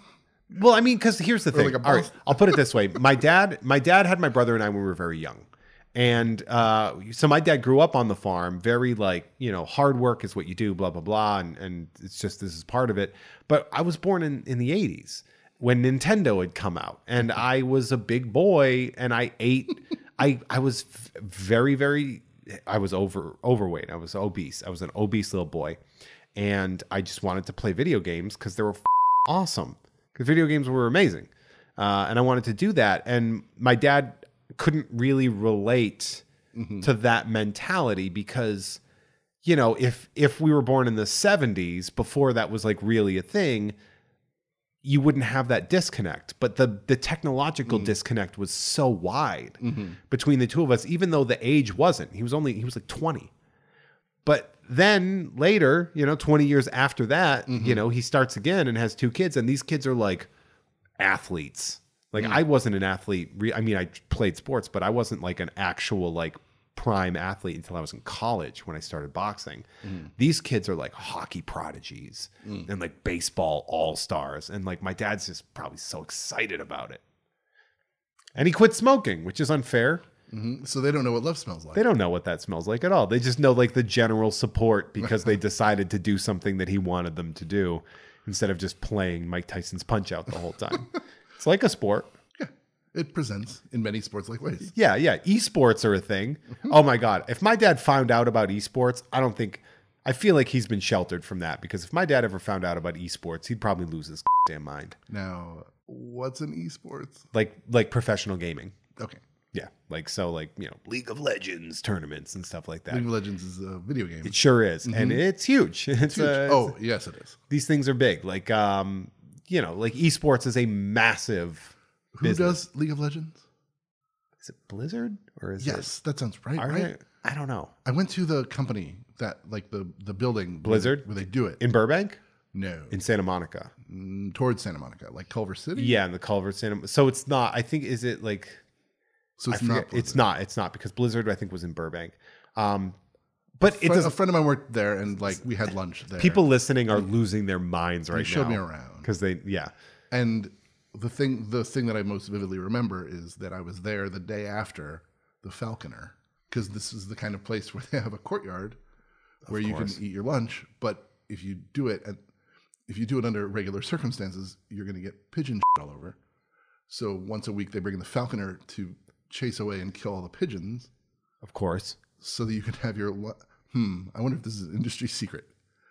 A: Well, I mean, because here's the thing.
B: like
A: All right, I'll put it this way: my dad, my dad had my brother and I when we were very young, and uh, so my dad grew up on the farm. Very like you know, hard work is what you do, blah blah blah, and and it's just this is part of it. But I was born in in the '80s when Nintendo had come out, and I was a big boy, and I ate. I I was very very. I was over overweight. I was obese. I was an obese little boy, and I just wanted to play video games because they were f- awesome because video games were amazing. Uh, and I wanted to do that. And my dad couldn't really relate mm-hmm. to that mentality because, you know, if if we were born in the 70s, before that was like really a thing, you wouldn't have that disconnect. But the the technological mm. disconnect was so wide mm-hmm. between the two of us, even though the age wasn't. He was only he was like 20. But then later, you know, 20 years after that, you mm-hmm. know, he starts again and has two kids, and these kids are like athletes. Like mm. I wasn't an athlete. Re- I mean, I played sports, but I wasn't like an actual like prime athlete until I was in college when I started boxing. Mm. These kids are like hockey prodigies mm. and like baseball all stars, and like my dad's just probably so excited about it. And he quit smoking, which is unfair.
B: Mhm. So they don't know what love smells like.
A: They don't know what that smells like at all. They just know like the general support because they decided to do something that he wanted them to do instead of just playing Mike Tyson's Punch Out the whole time. it's like a sport.
B: It presents in many sports-like ways.
A: Yeah, yeah. Esports are a thing. Oh my god, if my dad found out about esports, I don't think I feel like he's been sheltered from that because if my dad ever found out about esports, he'd probably lose his damn mind.
B: Now, what's an esports?
A: Like like professional gaming.
B: Okay.
A: Yeah, like so like, you know, League of Legends tournaments and stuff like that.
B: League of Legends is a video game.
A: It sure is, and it's huge. It's,
B: Huge.
A: uh,
B: oh, yes, it is.
A: these things are big. Like, um, you know, like esports is a massive.
B: Who
A: business.
B: does League of Legends?
A: Is it Blizzard or is
B: Yes, that sounds right. right.
A: I don't know.
B: I went to the company that, like the the building,
A: Blizzard?
B: where they, where they do it.
A: In Burbank,
B: no,
A: in Santa Monica.
B: Mm, towards Santa Monica, like Culver City.
A: Yeah, in the Culver Santa. So it's not. I think is it like
B: so it's not.
A: it's not. It's not because Blizzard I think was in Burbank. Um, but it
B: Fri-
A: does.
B: a friend of mine worked there, and like we had lunch there.
A: People listening are losing their minds right now.
B: They showed
A: now.
B: me around.
A: because they. Yeah.
B: And the thing, the thing that I most vividly remember is that I was there the day after the Falconer, because this is the kind of place where they have a courtyard where you can eat your lunch. But if you do it, at, if you do it under regular circumstances, you're going to get pigeon all over. So once a week, they bring the Falconer to chase away and kill all the pigeons,
A: Of course.
B: so that you can have your. Hmm. I wonder if this is an industry secret.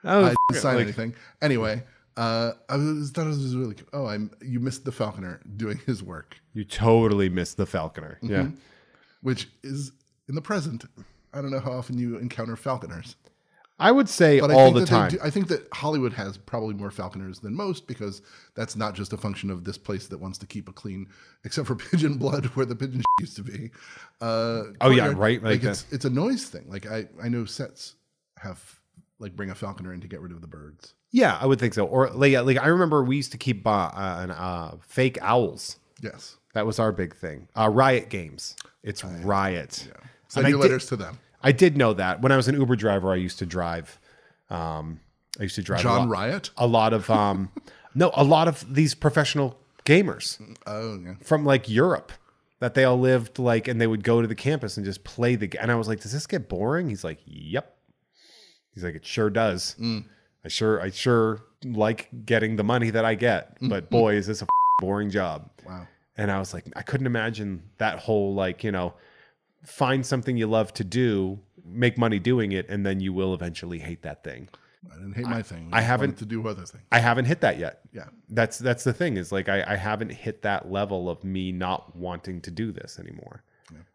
A: Oh,
B: I didn't sign
A: like-
B: anything. Anyway, uh, I was, thought it was really cool. Oh, I'm you missed the Falconer doing his work,
A: You totally missed the Falconer. Yeah.
B: Mm-hmm. which is in the present. I don't know how often you encounter Falconers,
A: I would say
B: but I
A: all
B: think
A: the time.
B: Do, I think that Hollywood has probably more Falconers than most because that's not just a function of this place that wants to keep a clean, except for pigeon blood where the pigeon used to be. Uh,
A: Oh, yeah, right, like
B: Like it's it's a noise thing. Like I I know sets have like bring a Falconer in to get rid of the birds.
A: Yeah, I would think so. Or like, like I remember we used to keep uh, an, uh, fake owls
B: Yes.
A: That was our big thing. Uh, Riot Games. It's Riot.
B: Send
A: I
B: your
A: did-
B: letters to them.
A: I did know that when I was an Uber driver. I used to drive. Um, I used to drive a
B: John
A: lot,
B: Riot.
A: a lot of um, no, a lot of these professional gamers
B: Oh yeah.
A: from like Europe that they all lived like, and they would go to the campus and just play the. ga- And I was like, "Does this get boring?" He's like, "Yep." He's like, "It sure does." I sure, I sure like getting the money that I get, but boy, is this a boring job.
B: Wow.
A: And I was like, I couldn't imagine that whole like, you know, find something you love to do, make money doing it, and then you will eventually hate that thing.
B: I didn't hate my thing.
A: I
B: just
A: haven't-
B: to do other things.
A: I haven't hit that yet.
B: Yeah.
A: That's that's the thing is like I, I haven't hit that level of me not wanting to do this anymore.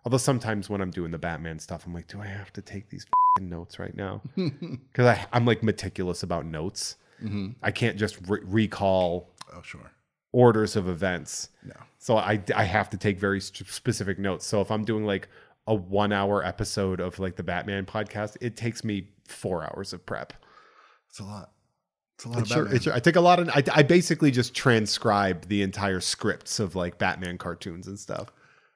A: Although sometimes when I'm doing the Batman stuff, I'm like, do I have to take these fing notes right now? Because I'm like meticulous about notes. Mm-hmm. I can't just re- recall
B: Oh sure.
A: orders of events.
B: No.
A: So I, I have to take very st- specific notes. So if I'm doing like a one hour episode of like the Batman podcast, it takes me four hours of prep.
B: It's a lot. It's a lot
A: It's
B: of
A: sure,
B: Batman.
A: it's sure- I take a lot of, I, I basically just transcribe the entire scripts of like Batman cartoons and stuff.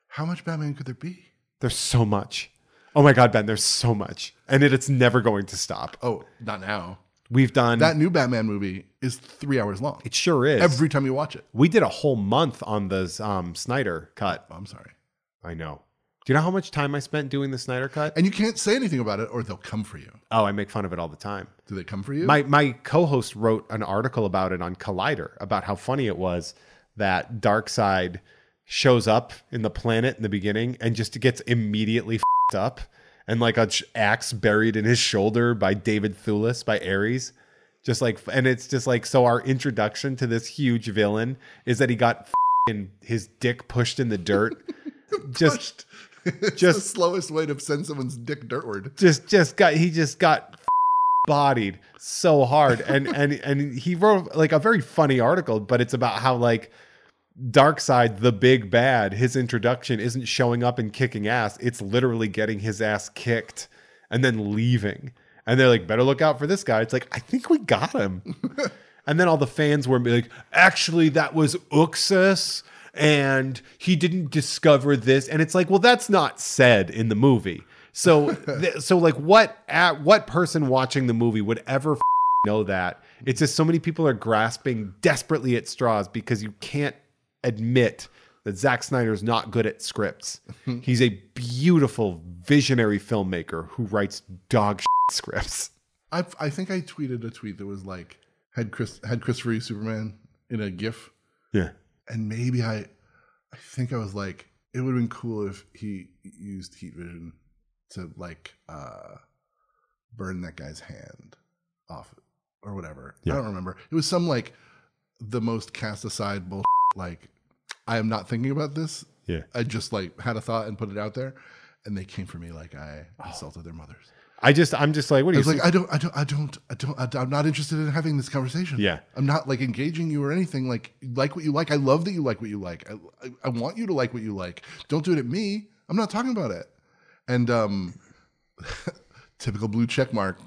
B: How much Batman could there be?
A: There's so much. Oh my God, Ben, there's so much. And it, it's never going to stop.
B: Oh, not now.
A: We've done,
B: That new Batman movie is three hours long.
A: it sure is.
B: Every time you watch it.
A: we did a whole month on the um, Snyder cut.
B: I'm sorry.
A: I know. Do you know how much time I spent doing the Snyder cut?
B: And you can't say anything about it or they'll come for you.
A: Oh, I make fun of it all the time.
B: Do they come for you?
A: My my co-host wrote an article about it on Collider about how funny it was that Darkseid shows up in the planet in the beginning and just gets immediately fed up and like a ch- axe buried in his shoulder by David Thewlis by Ares. Just like and it's just like so our introduction to this huge villain is that he got fing his dick pushed in the dirt. just just-
B: the slowest way to send someone's dick dirtward.
A: just just got he just got bodied so hard. And and and he wrote like a very funny article but it's about how like Darkseid the big bad his introduction isn't showing up and kicking ass. It's literally getting his ass kicked and then leaving. And they're like better look out for this guy. It's like I think we got him. And then all the fans were like actually that was Uxas and he didn't discover this and it's like well that's not said in the movie so th- so like what at what person watching the movie would ever f- know that it's just so many people are grasping desperately at straws because you can't admit that Zack Snyder's not good at scripts. He's a beautiful visionary filmmaker who writes dog scripts.
B: I, I think I tweeted a tweet that was like had Chris had Christopher Reeve Superman in a GIF,
A: Yeah.
B: And maybe I I think I was like it would have been cool if he used heat vision to like uh burn that guy's hand off or whatever.
A: Yeah.
B: I don't remember. It was some like the most cast aside bullshit. Like I am not thinking about this.
A: Yeah.
B: I just like had a thought and put it out there, and they came for me like I
A: Oh.
B: assaulted their mothers.
A: I just I'm just like what
B: I
A: are you
B: was like, I don't, I don't, I don't, I don't, I- I'm not interested in having this conversation.
A: Yeah.
B: I'm not like engaging you or anything. Like, like what you like. I love that you like what you like. I, I, I want you to like what you like. Don't do it at me. I'm not talking about it. And um, typical blue check mark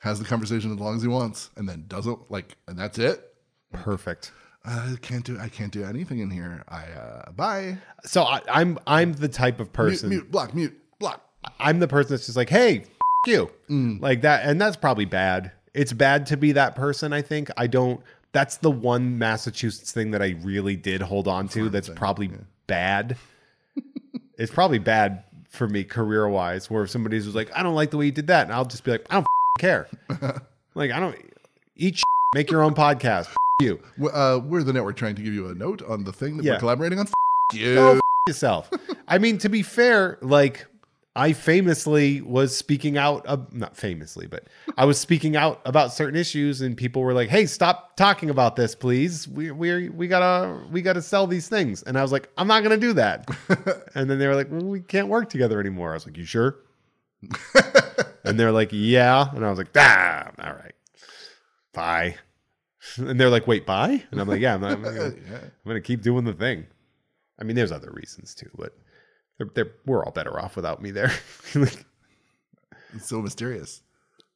B: has the conversation as long as he wants, and then doesn't like, and that's it.
A: perfect.
B: I can't do, I can't do anything in here. I uh, bye.
A: So I, I'm I'm the type of
B: Mute,
A: person
B: mute, block, mute, block.
A: I'm the person that's just like, hey, you, like that, and that's probably bad. It's bad to be that person. I think I don't. That's the one Massachusetts thing that I really did hold on to. That's probably bad. it's probably bad for me career wise. Where if somebody's just like, I don't like the way you did that, and I'll just be like, I don't care. like I don't eat, make your own podcast. You
B: Uh, we're the network trying to give you a note on the thing that
A: Yeah.
B: we're collaborating on. You.
A: go f- yourself. I mean, to be fair, like I famously was speaking out, of, not famously, but I was speaking out about certain issues, and people were like, "Hey, stop talking about this, please. We we we gotta we gotta sell these things." And I was like, "I'm not gonna do that." and then they were like, well, "We can't work together anymore." I was like, "You sure?" and they're like, "Yeah," and I was like, "Ah, all right, bye." And they're like, "Wait, bye?" And I'm like, "Yeah, I'm, not, I'm gonna. I'm gonna keep doing the thing. I mean, there's other reasons too, but they're, they're, we're all better off without me there. Like,
B: It's so mysterious.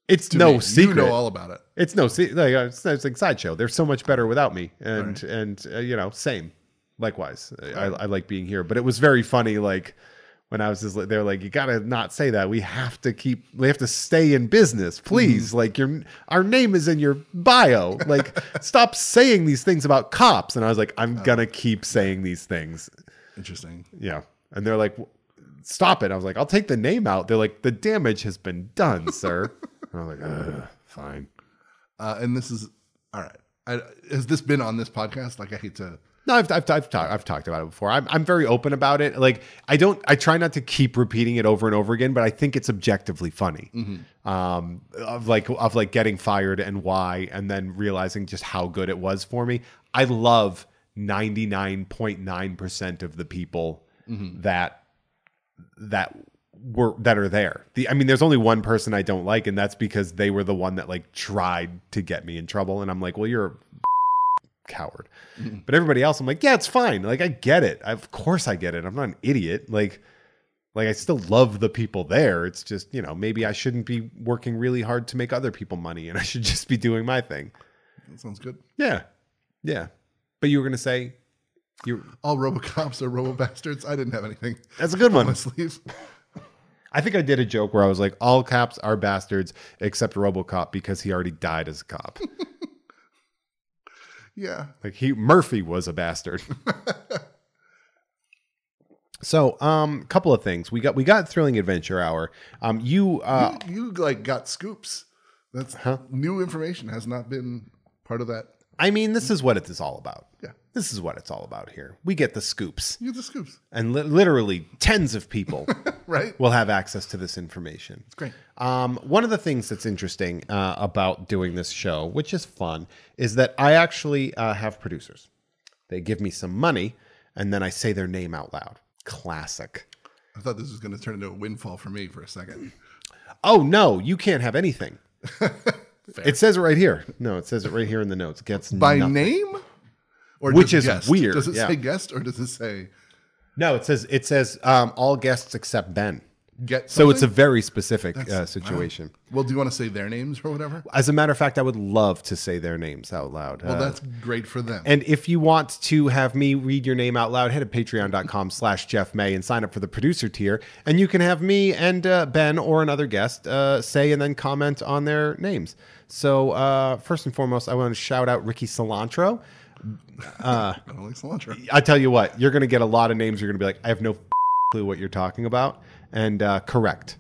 A: it's
B: to
A: no
B: me.
A: secret.
B: You know all about it.
A: it's no se- like uh, it's, it's like sideshow. They're so much better without me, and and uh, you know, same. Likewise, I, I like being here, but it was very funny. Like when I was just, like- they're like, you gotta not say that. We have to keep, we have to stay in business, please. Like your, our name is in your bio. Like stop saying these things about cops. And I was like, I'm gonna keep saying these things.
B: Interesting.
A: Yeah. And they're like, stop it. I was like, I'll take the name out. They're like, the damage has been done, sir. And I was like, Ugh, fine.
B: Uh, and this is all right. I, has this been on this podcast? Like, I hate to.
A: No, I've, I've, I've, talked, I've talked about it before. I'm, I'm very open about it. Like, I don't, I try not to keep repeating it over and over again, but I think it's objectively funny. Um, of like, of like getting fired and why, and then realizing just how good it was for me. I love 99.9% of the people Mm-hmm. that, that were, that are there. The, I mean, there's only one person I don't like, and that's because they were the one that like tried to get me in trouble. And I'm like, well, you're a coward. Mm-hmm. But everybody else, I'm like, yeah, it's fine. Like I get it. of course I get it. I'm not an idiot. Like, like I still love the people there. It's just you know maybe I shouldn't be working really hard to make other people money, and I should just be doing my thing.
B: That sounds good.
A: Yeah, yeah. But you were gonna say you.
B: All RoboCops are Robo Bastards. I didn't have anything
A: That's a good one.
B: my sleeves.
A: I think I did a joke where I was like, all cops are bastards except RoboCop because he already died as a cop.
B: Yeah.
A: Like he Murphy was a bastard. so, um, couple of things. We got we got thrilling adventure hour. Um, you uh
B: you, you like got scoops. That's new information has not been part of that.
A: I mean, this is what it is all about.
B: Yeah.
A: This is what it's all about here. We get the scoops.
B: You get the scoops,
A: And li- literally tens of people
B: right?
A: will have access to this information.
B: It's great.
A: Um, one of the things that's interesting uh, about doing this show, which is fun, is that I actually uh, have producers. They give me some money, and then I say their name out loud. Classic.
B: I thought this was going to turn into a windfall for me for a second.
A: Oh no, you can't have anything. it says it right here. No, it says it right here in the notes. Gets
B: By
A: nothing.
B: name? Or
A: Which is
B: guest?
A: weird,
B: Does it
A: yeah.
B: say guest or does it say
A: No, it says it says um, all guests except Ben.
B: get
A: So it's a very specific uh, situation.
B: Well, do you want to say their names or whatever?
A: As a matter of fact, I would love to say their names out loud.
B: Well,
A: Uh,
B: that's great for them.
A: And if you want to have me read your name out loud, head to patreon.com slash Jeff May and sign up for the producer tier. And you can have me and uh, Ben or another guest uh, say and then comment on their names. So, uh, first and foremost, I want to shout out Ricky Cilantro.
B: I don't like cilantro.
A: I tell you what, you're going to get a lot of names. You're going to be like, I have no clue what you're talking about. And uh, correct.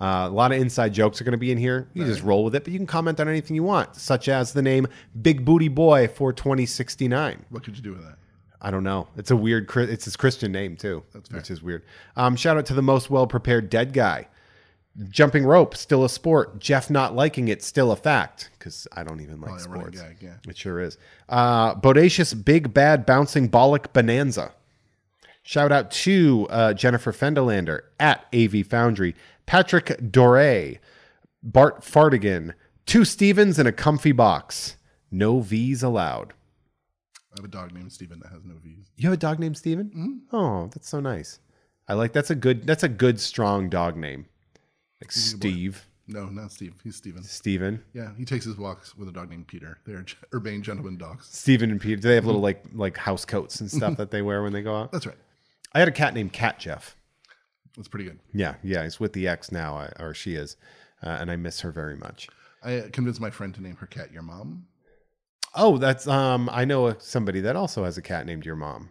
A: Uh, a lot of inside jokes are going to be in here. You just roll with it, but you can comment on anything you want, such as the name Big Booty Boy for 2069.
B: What could you do with that?
A: I don't know. It's a weird. It's his Christian name too,
B: That's fair.
A: which is weird. Um, shout out to the most well prepared dead guy. Jumping rope still a sport. Jeff not liking it still a fact because I don't even like
B: Probably a running
A: sports.
B: gag, yeah.
A: It sure is. Uh, bodacious big bad bouncing bollock bonanza. Shout out to uh, Jennifer Fendelander at AV Foundry, Patrick Doré, Bart Fardigan, two Stevens in a comfy box. No V's allowed.
B: I have a dog named Steven that has no V's.
A: You have a dog named Steven? Oh, that's so nice. I like that's a good that's a good strong dog name. Like Steve,
B: No, not Steve. He's Steven.
A: Steven,
B: Yeah, he takes his walks with a dog named Peter. They're urbane gentleman dogs.
A: Steven and Peter. Do they have little like like house coats and stuff that they wear when they go out?
B: That's right.
A: I had a cat named Cat Jeff.
B: That's pretty good.
A: Yeah, yeah, he's with the ex now, or she is, uh, and I miss her very much.
B: I uh, convinced my friend to name her cat your mom.
A: Oh, that's um, I know somebody that also has a cat named your mom.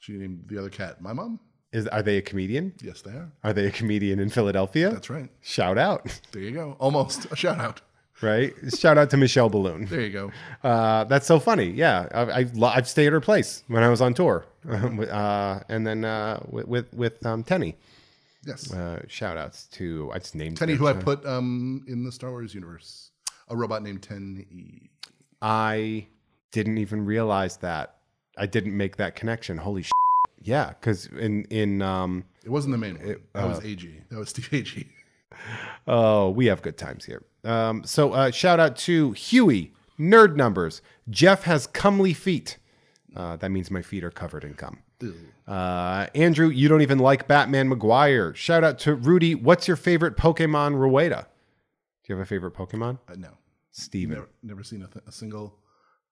B: She named the other cat my mom.
A: Is are they a comedian?
B: Yes, they are.
A: Are they a comedian in Philadelphia?
B: That's right.
A: Shout out,
B: There you go. Almost a shout out.
A: right? Shout out to Michelle Biloon.
B: There you go.
A: Uh, that's so funny. Yeah, I, I I've stayed at her place when I was on tour, uh, and then uh, with with, with um, Tenny.
B: Yes.
A: Uh, shout outs to I just named
B: Tenny, who I put um, in the Star Wars universe, a robot named Ten
A: I didn't even realize that. I didn't make that connection. Holy sh! Yeah, because in in um
B: It wasn't the main one. that
A: uh,
B: was AG. That was Steve AG.
A: oh we have good times here. Um, so uh, shout out to Huey Nerd Numbers. Jeff has comely feet. Uh, that means my feet are covered in cum. Uh, Andrew, you don't even like Batman McGuire. Shout out to Rudy. What's your favorite Pokemon, Rueda? Do you have a favorite Pokemon?
B: Uh, no,
A: Steven.
B: never, never seen a, th- a single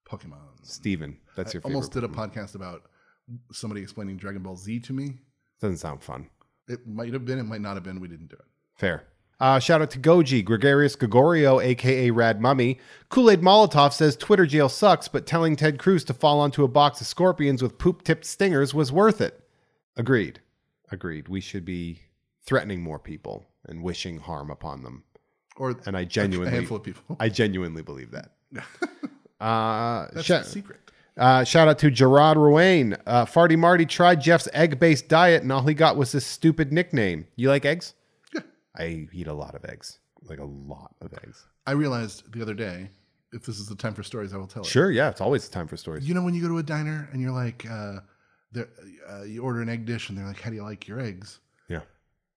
B: Pokemon.
A: Steven. That's your favorite.
B: Almost did a podcast about somebody explaining Dragon Ball Z to me.
A: Doesn't sound fun.
B: It might have been, it might not have been. We didn't do it.
A: Fair. Uh, shout out to Goji, Gregarious Gregorio, aka Rad Mummy. Kool Aid Molotov says Twitter jail sucks, but telling Ted Cruz to fall onto a box of scorpions with poop tipped stingers was worth it. Agreed. Agreed. We should be threatening more people and wishing harm upon them.
B: Or
A: And I genuinely, a
B: handful of people.
A: I genuinely believe that. Uh,
B: That's the secret.
A: Uh, shout out to Gerard Ruane. Uh, Farty Marty tried Jeff's egg based diet, and all he got was this stupid nickname. You like eggs?
B: Yeah.
A: I eat a lot of eggs, like a lot of eggs.
B: I realized the other day, if this is the time for stories, I will tell it.
A: Sure, yeah, it's always the time for stories.
B: You know when you go to a diner and you're like, uh, uh, you order an egg dish and they're like, "How do you like your eggs?"
A: Yeah,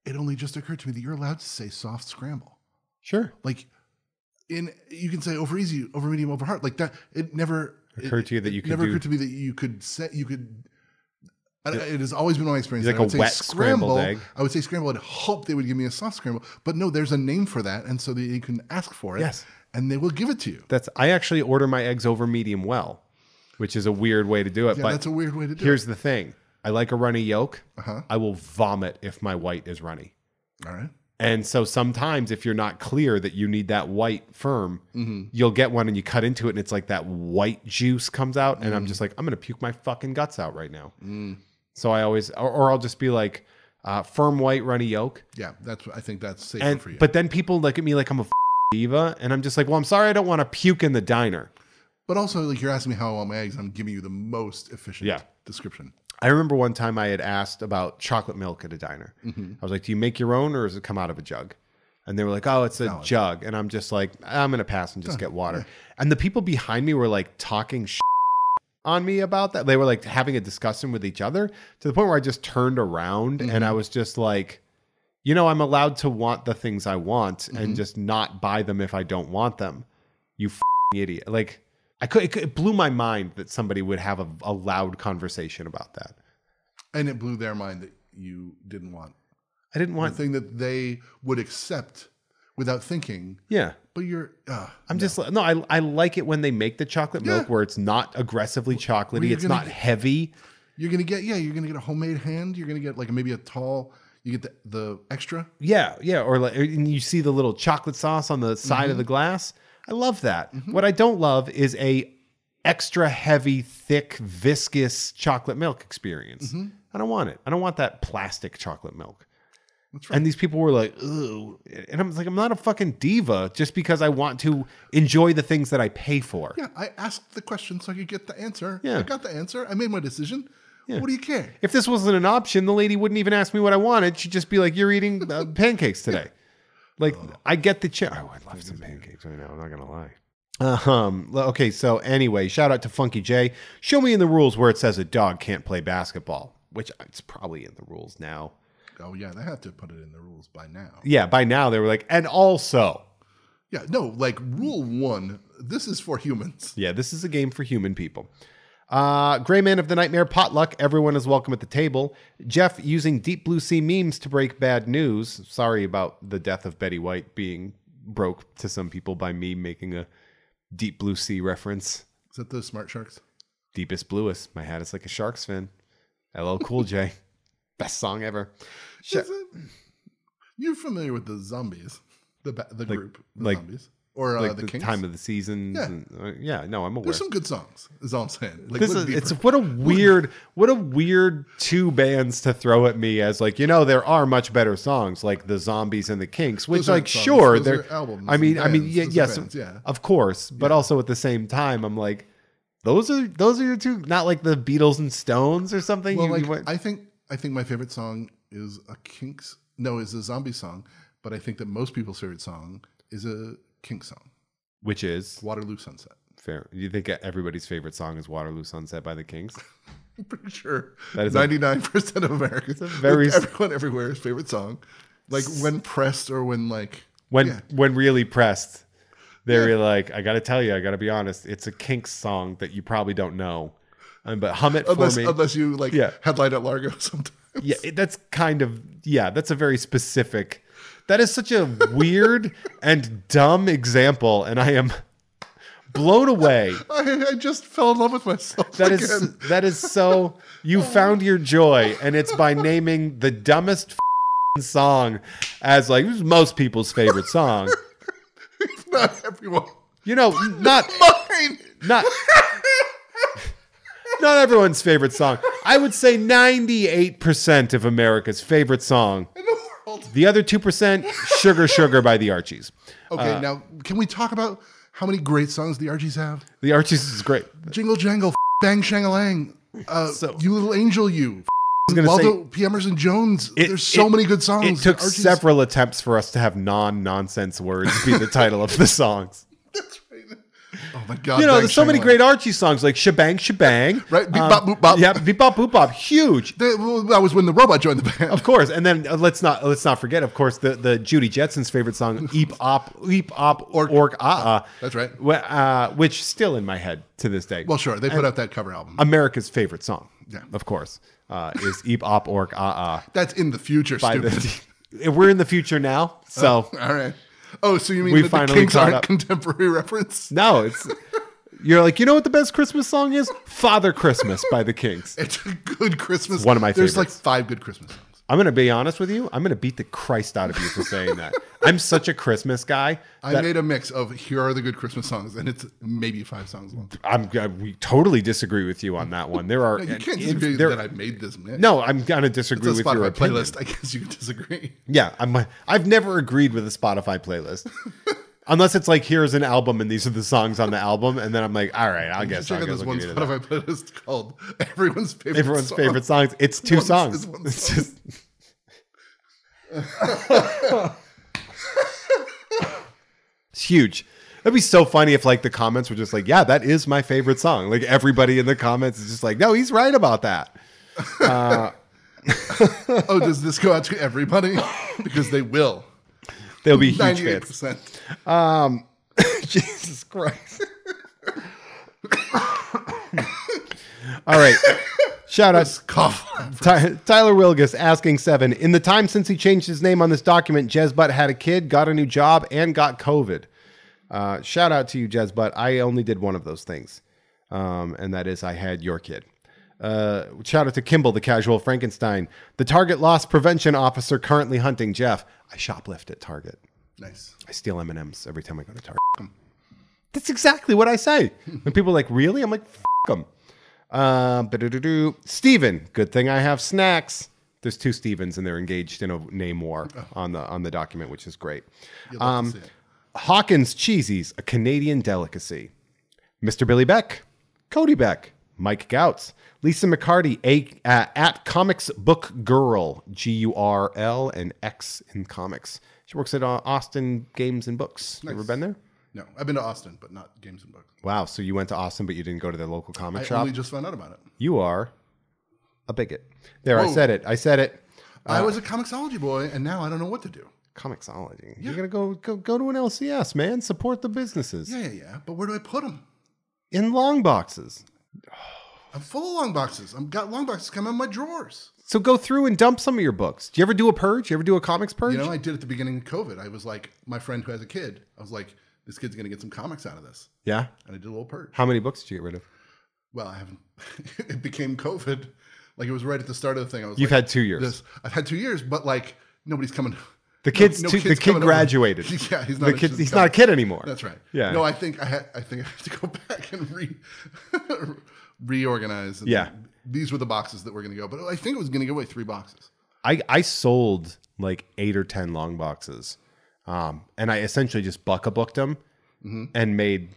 B: It only just occurred to me that you're allowed to say soft scramble.
A: sure.
B: Like, in you can say over easy, over medium, over hard. Like that. It never
A: Occurred
B: it-
A: to you that you could
B: never
A: do-
B: occurred to me that you could set you could. I- It has always been my experience.
A: Like
B: I would
A: a
B: say
A: wet scrambled egg.
B: I would say scramble. I'd hope they would give me a soft scramble, but no, there's a name for that, and so that you can ask for it.
A: Yes.
B: and they will give it to you.
A: That's I actually order my eggs over medium well, which is a weird way to do it.
B: Yeah,
A: but
B: that's a weird way to do it.
A: here's the thing: I like a runny yolk.
B: Uh-huh.
A: I will vomit if my white is runny.
B: All right.
A: And so sometimes if you're not clear that you need that white firm,
B: Mm-hmm.
A: you'll get one and you cut into it and it's like that white juice comes out and I'm
B: Mm.
A: just like I'm going to puke my fucking guts out right now. So I always or, or I'll just be like uh, firm white runny yolk
B: Yeah, that's. I think that's safe
A: and
B: for you.
A: but then people look at me like I'm a f- diva and I'm just like, "Well, I'm sorry I don't want to puke in the diner."
B: But also, like you're asking me how I want my eggs, I'm giving you the most efficient
A: Yeah.
B: description.
A: I remember one time I had asked about chocolate milk at a diner.
B: Mm-hmm.
A: I was like, "Do you make your own or does it come out of a jug?" And they were like, "Oh, it's a jug." And I'm just like, "I'm gonna pass and just get water." And the people behind me were like talking on me about that. They were like having a discussion with each other to the point where I just turned around and
B: Mm-hmm.
A: I was just like, "You know, I'm allowed to want the things I want
B: Mm-hmm.
A: and just not buy them if I don't want them." You idiot! Like. I could, it, it blew my mind that somebody would have a, a loud conversation about that.
B: And it blew their mind that you didn't want
A: I didn't
B: the
A: want.
B: thing that they would accept without thinking.
A: Yeah,
B: But you're, uh,
A: I'm just no. I I like it when they make the chocolate milk where it's not aggressively chocolatey. It's not
B: get-
A: heavy.
B: you're gonna get, yeah, you're gonna get a homemade hand. You're gonna get like maybe a tall. You get the, the extra.
A: Yeah, yeah. Or like, and you see the little chocolate sauce on the side
B: Mm-hmm.
A: of the glass. I love that. What I don't love is a extra heavy, thick, viscous chocolate milk experience.
B: Mm-hmm.
A: I don't want it. I don't want that plastic chocolate milk.
B: That's right.
A: And these people were like, "Ooh," and I'm like, I'm not a fucking diva just because I want to enjoy the things that I pay for.
B: Yeah, I asked the question so I could get the answer.
A: Yeah.
B: I got the answer. I made my decision. What do you care?
A: If this wasn't an option, the lady wouldn't even ask me what I wanted. She'd just be like, "You're eating uh, pancakes today." Like, I get the chair. Oh, I'd love some pancakes right now. I'm not gonna lie. Um. Okay. So anyway, shout out to Funky J. Show me in the rules where it says a dog can't play basketball, which it's probably in the rules now.
B: Oh yeah, they have to put it in the rules by now.
A: Yeah. By now they were like, and also,
B: Yeah, no, like rule one. This is for humans.
A: yeah, this is a game for human people. Uh, Gray Man of the Nightmare Potluck. Everyone is welcome at the table. Jeff using Deep Blue Sea memes to break bad news. Sorry about the death of Betty White being broke to some people by me making a Deep Blue Sea reference.
B: Is that the smart sharks?
A: Deepest Bluest. My hat is like a shark's fin. LL Cool J. Best song ever. Sh-?
B: You're familiar with the zombies, the the group, the
A: like-
B: zombies, or uh,
A: like
B: the,
A: the,
B: Kinks?
A: time of the seasons.
B: Yeah.
A: And, uh, yeah, no, I'm aware.
B: There's some good songs. Is all I'm saying. Like,
A: this is, it's what a weird what a weird two bands to throw at me as like you know there are much better songs like the zombies and the kinks which like
B: songs,
A: sure
B: those
A: they're
B: albums
A: i mean
B: and
A: i mean yeah,
B: Those
A: yes
B: bands, yeah.
A: of course but also at the same time i'm like those are those are your two not like the beatles and stones or something
B: well,
A: You-
B: like
A: you went-
B: I think I think my favorite song is a Kinks. No, is a zombie song, but I think that most people's favorite song is a Kinks song,
A: which is
B: Waterloo Sunset.
A: fair you think everybody's favorite song is waterloo sunset by the kinks
B: I'm pretty sure
A: That is
B: ninety nine percent of Americans,
A: very
B: like everyone everywhere's favorite song, like when pressed or when like
A: when
B: Yeah.
A: when really pressed they're really like i gotta tell you i gotta be honest it's a kinks song that you probably don't know um, but hum it for
B: unless
A: me
B: unless you like
A: Yeah.
B: headline at Largo sometimes.
A: Yeah, it- that's kind of yeah, that's a very specific. That is such a weird and dumb example, and I am blown away.
B: I, I just fell in love with myself.
A: That
B: again.
A: is that is so you found your joy, and it's by naming the dumbest f***ing song as like most people's favorite song.
B: not everyone.
A: You know, not
B: Mine.
A: not not everyone's favorite song. I would say ninety-eight percent of America's favorite song.
B: World.
A: The other two percent, "Sugar Sugar" by the Archies.
B: Okay,
A: Uh,
B: now can we talk about how many great songs the Archies have?
A: The Archies is great.
B: Jingle Jangle, Bang Shangalang, uh,
A: So-
B: You Little Angel, You, Waldo P. Emerson Jones.
A: It-
B: There's so
A: it-
B: many good songs.
A: It took several attempts for us to have non-nonsense words be the title of the songs.
B: Oh my God!
A: You know, there's so many great Archie songs like Shebang Shebang.
B: Right, Beep
A: Um,
B: Bop Boop Bop.
A: Yeah, Beep Bop Boop Bop. Huge.
B: That, was when the robot joined the band.
A: Of course, and then uh, let's not let's not forget, of course, the the Judy Jetson's favorite song, "Eep Op Eep Op Ork Ork Ah Ah."
B: That's right.
A: Uh, which still in my head to this day.
B: Well, sure, they put out that cover album.
A: America's favorite song,
B: Yeah.
A: of course, uh, is "Eep Op Ork Ah Ah."
B: That's in the future,
A: By
B: stupid.
A: the, we're in the future now, so
B: All right. Oh, so you mean
A: We
B: that the
A: finally
B: Kinks aren't
A: up.
B: contemporary reference?
A: no, it's you're like, you know what the best Christmas song is? "Father Christmas" by the Kinks.
B: It's a good Christmas.
A: It's one of my
B: There's
A: favorites.
B: like five good Christmas songs.
A: I'm gonna be honest with you. I'm gonna beat the Christ out of you for saying that. I'm such a Christmas guy.
B: I made a mix of here are the good Christmas songs, and it's maybe five songs long.
A: I'm I, we totally disagree with you on that one. There are
B: You can't disagree
A: there-
B: that I made this mix.
A: no, I'm gonna disagree with your opinion.
B: playlist. I guess you disagree.
A: Yeah, I'm. I've never agreed with a Spotify playlist, unless it's like here's an album and these are the songs on the album, and then I'm like, all right, I
B: You
A: guess I'll
B: check out this one. Spotify playlist called "Everyone's Favorite."
A: Everyone's
B: Song.
A: favorite songs. It's two
B: One-
A: songs.
B: it's one
A: It's just. it's huge. That'd be so funny if like the comments were just like, yeah, that is my favorite song. Like everybody in the comments is just like, no, he's right about that.
B: Uh, oh, does this go out to everybody? Because they will.
A: They'll be huge
B: Ninety-eight
A: fans.
B: percent.
A: Jesus Christ. All right. Shout out
B: Cough.
A: Ty- Tyler Wilgus asking seven. In the time since he changed his name on this document, Jezbutt had a kid, got a new job, and got COVID. Uh, shout out to you, Jezbutt. I only did one of those things, um, and that is I had your kid. Uh, shout out to Kimball, the casual Frankenstein, the Target loss prevention officer currently hunting Jeff. I shoplift at Target.
B: Nice.
A: I steal M and M's every time I go to Target. That's exactly what I say. When people are like, "Really?" I'm like, "F them." Ba-do-do-do. Steven, good thing I have snacks. There's two Stevens and they're engaged in a name war on the on the document, which is great. Um,
B: to see it.
A: Hawkins Cheesies, a Canadian delicacy. Mr. Billy Beck, Cody Beck, Mike Gouts, Lisa McCarty, a, uh, at Comics Book Girl, G U R L and X in comics. She works at uh, Austin Games and Books. You ever been there?
B: No, I've been to Austin, but not Games and Books.
A: Wow, so you went to Austin, but you didn't go to the local comic
B: I
A: shop?
B: only just found out about it.
A: You are a bigot. There, I said it. I said it.
B: I was a comiXology boy, and now I don't know what to do.
A: comiXology. You're gonna go go go to an LCS, man. Support the businesses
B: Yeah, yeah, yeah. But where do I put them?
A: in long boxes.
B: I'm full of long boxes. I've got long boxes coming in my drawers.
A: So go through and dump some of your books. Do you ever do a purge? You ever do a comics purge?
B: You know, I did at the beginning of COVID. I was like, my friend who has a kid, I was like, this kid's going to get some comics out of this.
A: yeah.
B: And I did a little purge.
A: How many books did you get rid of?
B: Well, I haven't. it became COVID. Like it was right at the start of the thing. I was
A: You've
B: like,
A: had two years.
B: This, I've had two years, but like nobody's coming.
A: The kid's
B: no
A: too, the kid
B: coming over.
A: graduated.
B: Yeah, he's not.
A: the kid. He's not a kid anymore.
B: That's right.
A: Yeah.
B: No, I think I had. I think I have to go back and re reorganize. And
A: Yeah.
B: These were the boxes that were going to go, but I think it was going to go away three boxes.
A: I I sold like eight or ten long boxes, um, and I essentially just buck a booked them
B: Mm-hmm.
A: and made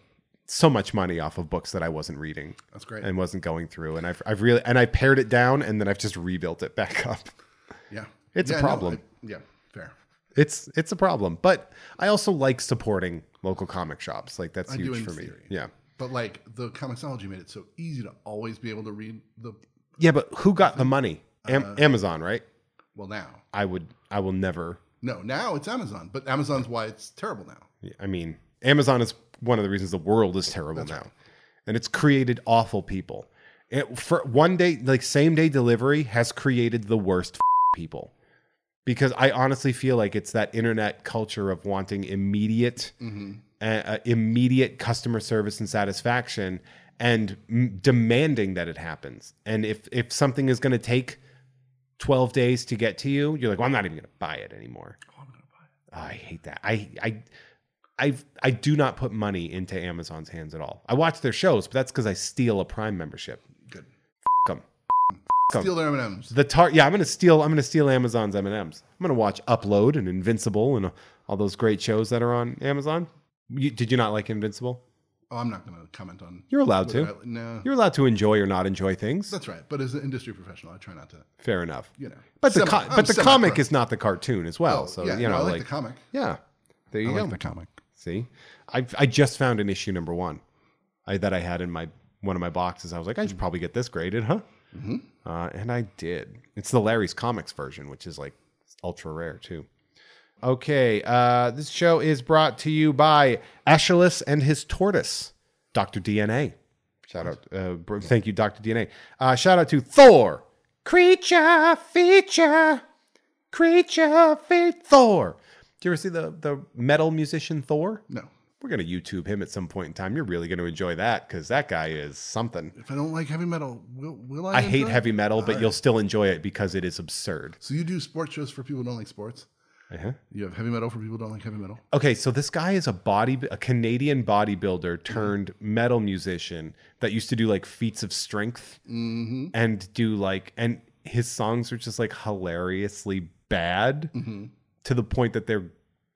A: so much money off of books that I wasn't reading.
B: That's great.
A: and wasn't going through. And I've I've really and I pared it down, and then I've just rebuilt it back up.
B: Yeah.
A: It's a
B: Yeah, no,
A: problem.
B: I- yeah.
A: It's it's a problem, but I also like supporting local comic shops. Like that's
B: I
A: huge for me.
B: theory.
A: Yeah,
B: But like the comiXology made it so easy to always be able to read the.
A: yeah, but who got the money? Am-
B: Uh,
A: Amazon, right?
B: Well, now.
A: I would I will never.
B: No, now it's Amazon, but Amazon's why it's terrible now.
A: I mean, Amazon is one of the reasons the world is terrible now, and it's created awful people. It, for one day, like same day delivery, has created the worst people. Because I honestly feel like it's that internet culture of wanting immediate uh, uh, immediate customer service and satisfaction and m- demanding that it happens. And if if something is going to take 12 days to get to you, you're like, well, I'm not even going to buy it anymore.
B: Oh, I'm gonna buy it.
A: Oh, I hate that. I I I I do not put money into Amazon's hands at all. I watch their shows, but that's because I steal a Prime membership.
B: Good.
A: F- 'em.
B: Steal their M and M's.
A: The tar yeah, I'm gonna steal. I'm gonna steal Amazon's M and M's. I'm gonna watch Upload and Invincible and all those great shows that are on Amazon. You, did you not like Invincible?
B: Oh, I'm not gonna comment on.
A: You're allowed to.
B: I- no,
A: You're allowed to enjoy or not enjoy things.
B: that's right. But as an industry professional, I try not to.
A: Fair enough.
B: You know.
A: But the co- but the comic is not the cartoon as well.
B: Oh,
A: so
B: yeah,
A: you
B: no,
A: know,
B: I like,
A: like
B: the comic.
A: yeah, there you
B: I
A: go.
B: like the comic.
A: See, I I just found an issue number one, I that I had in my one of my boxes. I was like, I should probably get this graded, huh? Uh, and I did. It's the Larry's Comics version, which is like ultra rare too. Okay, uh, this show is brought to you by Aeschylus and his tortoise, Doctor DNA. Shout out, uh, thank you, Doctor DNA. Uh, shout out to Thor, creature feature, creature feature. Thor. Do you ever see the the metal musician Thor?
B: No.
A: We're gonna YouTube him at some point in time. You're really gonna enjoy that because that guy is something.
B: If I don't like heavy metal, will will I?
A: I hate
B: it?
A: heavy metal, but you'll still enjoy it because it is absurd.
B: So you do sports shows for people who don't like sports.
A: Uh-huh.
B: You have heavy metal for people who don't like heavy metal.
A: Okay, so this guy is a body, a Canadian bodybuilder turned metal musician that used to do like feats of strength
B: Mm-hmm.
A: and do like, and his songs are just like hilariously bad
B: Mm-hmm.
A: to the point that they're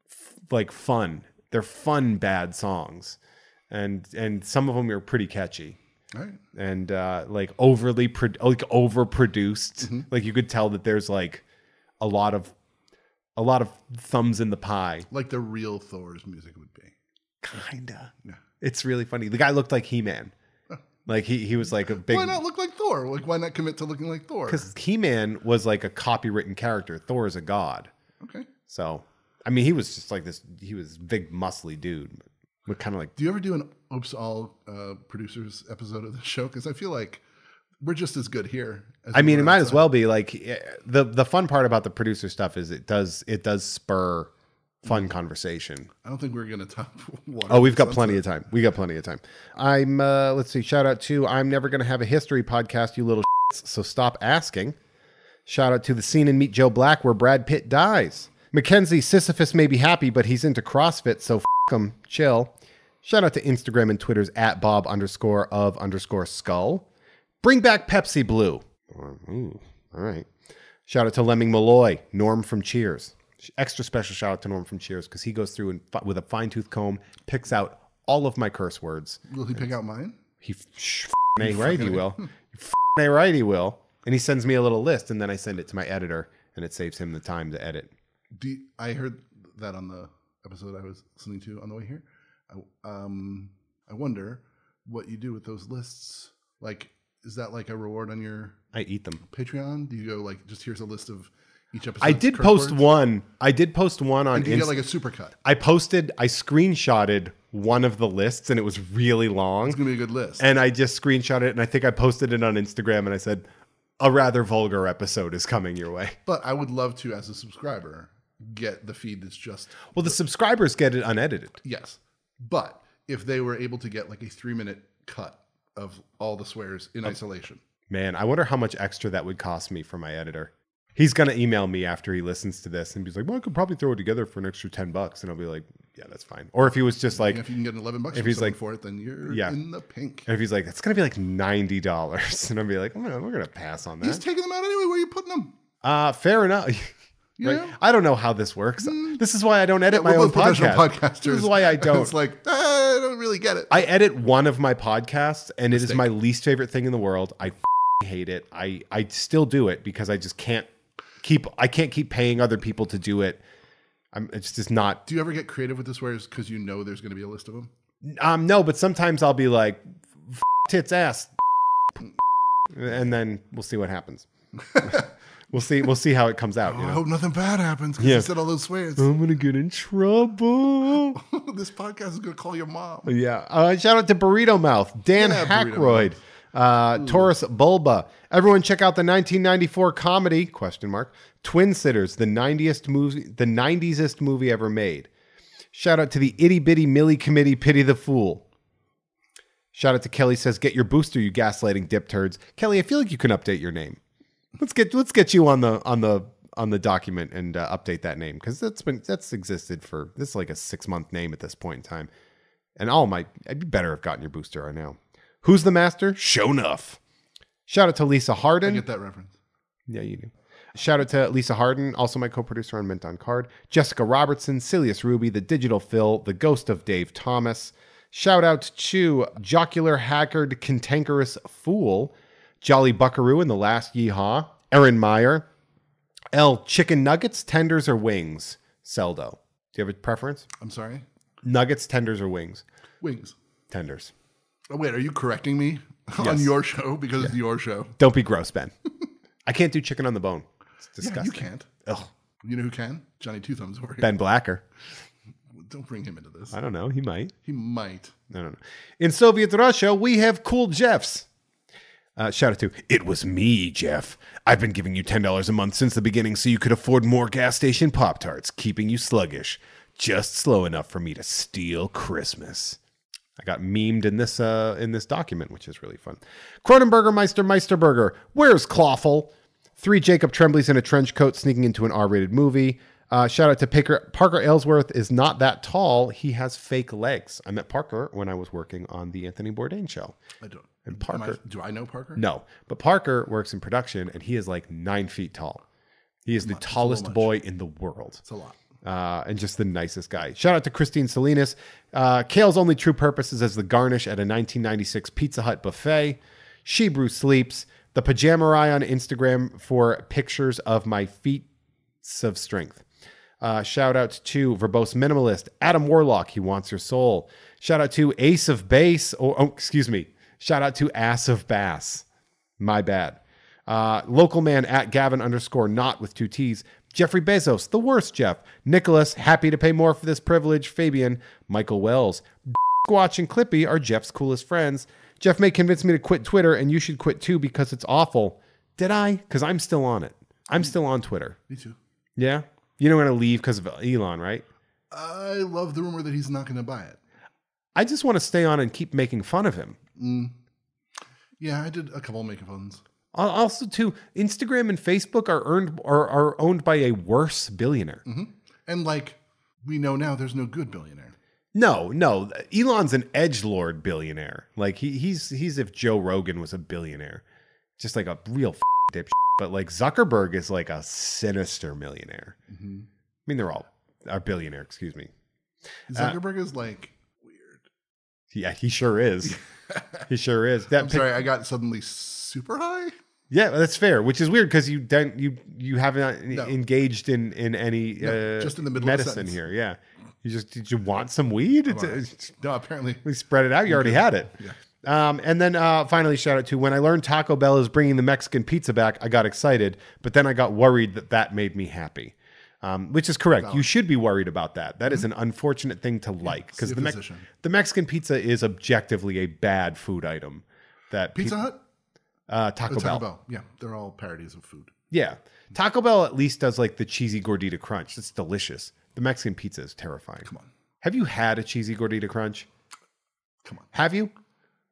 A: f- like fun. They're fun bad songs, and and some of them are pretty catchy.
B: Right.
A: and uh, like overly pro- like overproduced.
B: Mm-hmm.
A: Like you could tell that there's like a lot of a lot of thumbs in the pie.
B: Like the real Thor's music would be.
A: Kinda.
B: Yeah.
A: It's really funny. The guy looked like He Man. Like he he was like a big
B: Why not look like Thor? Like why not commit to looking like Thor?
A: because He Man was like a copywritten character. Thor is a god.
B: Okay.
A: So I mean, he was just like this. He was big, muscly dude, but kind of like
B: Do you ever do an Oops All uh, producers episode of the show? Because I feel like we're just as good here. As
A: I mean, it
B: were
A: might as well be like eh, the the fun part about the producer stuff is it does it does spur fun conversation.
B: I don't think we're gonna top. Water
A: Oh, we've got
B: Sunset.
A: plenty of time. We got plenty of time. I'm uh let's see. Shout out to I'm never gonna have a history podcast, you little shits, so stop asking. Shout out to the scene in Meet Joe Black where Brad Pitt dies. Mackenzie Sisyphus may be happy, but he's into CrossFit, so f him. Chill. Shout out to Instagram and Twitter's at Bob underscore of underscore skull. Bring back Pepsi Blue. Mm, ooh, all right. Shout out to Lemming Malloy, Norm from Cheers. Extra special shout out to Norm from Cheers because he goes through and with a fine tooth comb picks out all of my curse words.
B: Will he pick out mine?
A: He f- sh- f***ing right he will. F***ing A right he will. And he sends me a little list and then I send it to my editor and it saves him the time to edit.
B: Do I heard that on the episode I was listening to on the way here. I, um, I wonder what you do with those lists. Like, is that like a reward on your
A: I eat them.
B: Patreon? Do you go like just here's a list of each episode?
A: I did post one. I did post one on
B: Do you get like a supercut?
A: I posted I screenshotted one of the lists and it was really long.
B: It's gonna be a good list.
A: and I just screenshot it and I think I posted it on Instagram and I said a rather vulgar episode is coming your way.
B: but I would love to, as a subscriber, get the feed that's just
A: Well, the subscribers get it unedited.
B: yes. But if they were able to get like a three minute cut of all the swears in isolation,
A: Man, I wonder how much extra that would cost me for my editor. He's gonna email me after he listens to this and he's like, "Well, I could probably throw it together for an extra ten bucks," and I'll be like, "Yeah, that's fine." Or if he was just like,
B: if you can get eleven bucks
A: if he's like-
B: for it, then you're
A: Yeah.
B: in the pink.
A: and if he's like, "It's gonna be like ninety dollars," and I'll be like, "I'm "We're gonna pass on that.
B: He's taking them out anyway. Where are you putting them?
A: Uh, fair enough. Right? I don't know how this works. This is why I don't edit my own podcast.
B: podcasters.
A: This is why I don't.
B: it's like "Ah, I don't really get it.
A: I edit one of my podcasts, and it is my least favorite thing in the world. I f***ing hate it. I I still do it because I just can't keep. I can't keep paying other people to do it. I'm. It's just not.
B: Do you ever get creative with the swears because you know there's going to be a list of them?
A: Um. No, but sometimes I'll be like, f- tits ass, and then we'll see what happens. we'll see. We'll see how it comes out.
B: Oh,
A: You
B: I hope nothing bad happens because
A: Yeah.
B: you said all those swears.
A: I'm gonna get in trouble.
B: this podcast is going to call your mom.
A: Yeah. Uh, shout out to Burrito Mouth, Dan
B: Yeah,
A: Hackroyd, uh, Taurus Bulba. Everyone, check out the 1994 comedy question mark Twin Sitters, the 90th movie, the 90sest movie ever made. Shout out to the itty bitty Millie Committee, pity the fool. Shout out to Kelly says, "Get your booster, you gaslighting dip turds." Kelly, I feel like you can update your name. Let's get let's get you on the on the on the document and uh, update that name because that's been that's existed for this is like a six month name at this point in time. And all my I'd be better have gotten your booster right now. Who's the master? Show enough. Shout out to Lisa
B: I
A: Harden.
B: get that reference.
A: Yeah, you do. Shout out to Lisa Harden, also my co-producer on Mint on Card. Jessica Robertson, Silius Ruby, the Digital Phil, the Ghost of Dave Thomas. Shout out to Jocular Haggard Cantankerous Fool, Jolly Buckaroo in the Last Yeehaw, Aaron Meyer, L Chicken Nuggets, Tenders or Wings, Seldo. Do you have a preference?
B: I'm sorry.
A: Nuggets, tenders or wings?
B: Wings.
A: Tenders.
B: Oh, wait, are you correcting me on your show because it's your show?
A: Don't be gross, Ben. I can't do chicken on the bone. It's
B: Yeah,
A: disgusting.
B: you can't.
A: Ugh.
B: You know who can? Johnny Two Thumbs over here.
A: Ben Blacker.
B: Don't bring him into this.
A: I don't know. He might.
B: He might.
A: I don't know. In Soviet Russia, we have cool Jeffs. Uh, shout out to it was me, Jeff. I've been giving you ten dollars a month since the beginning, so you could afford more gas station pop tarts, keeping you sluggish, just slow enough for me to steal Christmas. I got memed in this uh, in this document, which is really fun. Cronenberger Meister Meisterburger. Where's Clawful? Three Jacob Tremblays in a trench coat sneaking into an R-rated movie. Uh, shout out to Parker, Parker Ellsworth is not that tall. He has fake legs. I met Parker when I was working on the Anthony Bourdain show.
B: I don't.
A: And
B: Am I-
A: Parker-
B: do I know Parker?
A: No, but Parker works in production and he is like nine feet tall. He is the tallest boy in the world
B: It's a lot.
A: uh, and just the nicest guy. Shout out to Christine Salinas. Uh, Kale's only true purpose is as the garnish at a 1996 Pizza Hut buffet. She Brew Sleeps. The Pajama Eye on Instagram for pictures of my feats of strength. Uh, shout out to Verbose Minimalist, Adam Warlock. He wants your soul. Shout out to Ace of Base. Or, oh, excuse me. Shout out to Ass of Bass. My bad. Uh, local man at Gavin underscore not with two T's. Jeffrey Bezos, the worst Jeff. Nicholas, happy to pay more for this privilege. Fabian, Michael Wells. Squatch and Clippy are Jeff's coolest friends. Jeff may convince me to quit Twitter, and you should quit too because it's awful. Did I? Because I'm still on it. I'm still on Twitter.
B: Me too.
A: Yeah? You don't want to leave because of Elon, right?
B: I love the rumor that he's not going to buy it.
A: I just want to stay on and keep making fun of him. Mm.
B: Yeah, I did a couple of making phones.
A: Al- Also, too, Instagram and Facebook are earned are, are owned by a worse billionaire. Mm-hmm.
B: And like we know now, there's no good billionaire.
A: No, no, Elon's an edge lord billionaire. Like he, he's he's if Joe Rogan was a billionaire, just like a real f- dip. But like Zuckerberg is like a sinister millionaire. Mm-hmm. I mean, they're all are billionaire. Excuse me.
B: Zuckerberg is like.
A: Yeah, he sure is. he sure is. That
B: I'm
A: pic-
B: sorry, I got suddenly super high.
A: yeah, that's fair. Which is weird because you don't you you haven't engaged in in any
B: No,
A: uh,
B: just in the middle
A: medicine here. Yeah, you just did you want some weed?
B: No, apparently.
A: we spread it out. You already had it. Um, and then uh, finally, shout out to when I learned Taco Bell is bringing the Mexican pizza back, I got excited, but then I got worried that that made me happy. Um, which is correct. You should be worried about that. That is an unfortunate thing to like because the,
B: physician.
A: the Mexican pizza is objectively a bad food item. That
B: Pizza
A: pe-
B: Hut?
A: uh, Taco,
B: Taco
A: Bell.
B: Bell. Yeah, they're all parodies of food.
A: Yeah. Taco Bell at least does like the cheesy gordita crunch. It's delicious. The Mexican pizza is terrifying.
B: Come on.
A: Have you had a cheesy gordita crunch?
B: Come on.
A: Have you?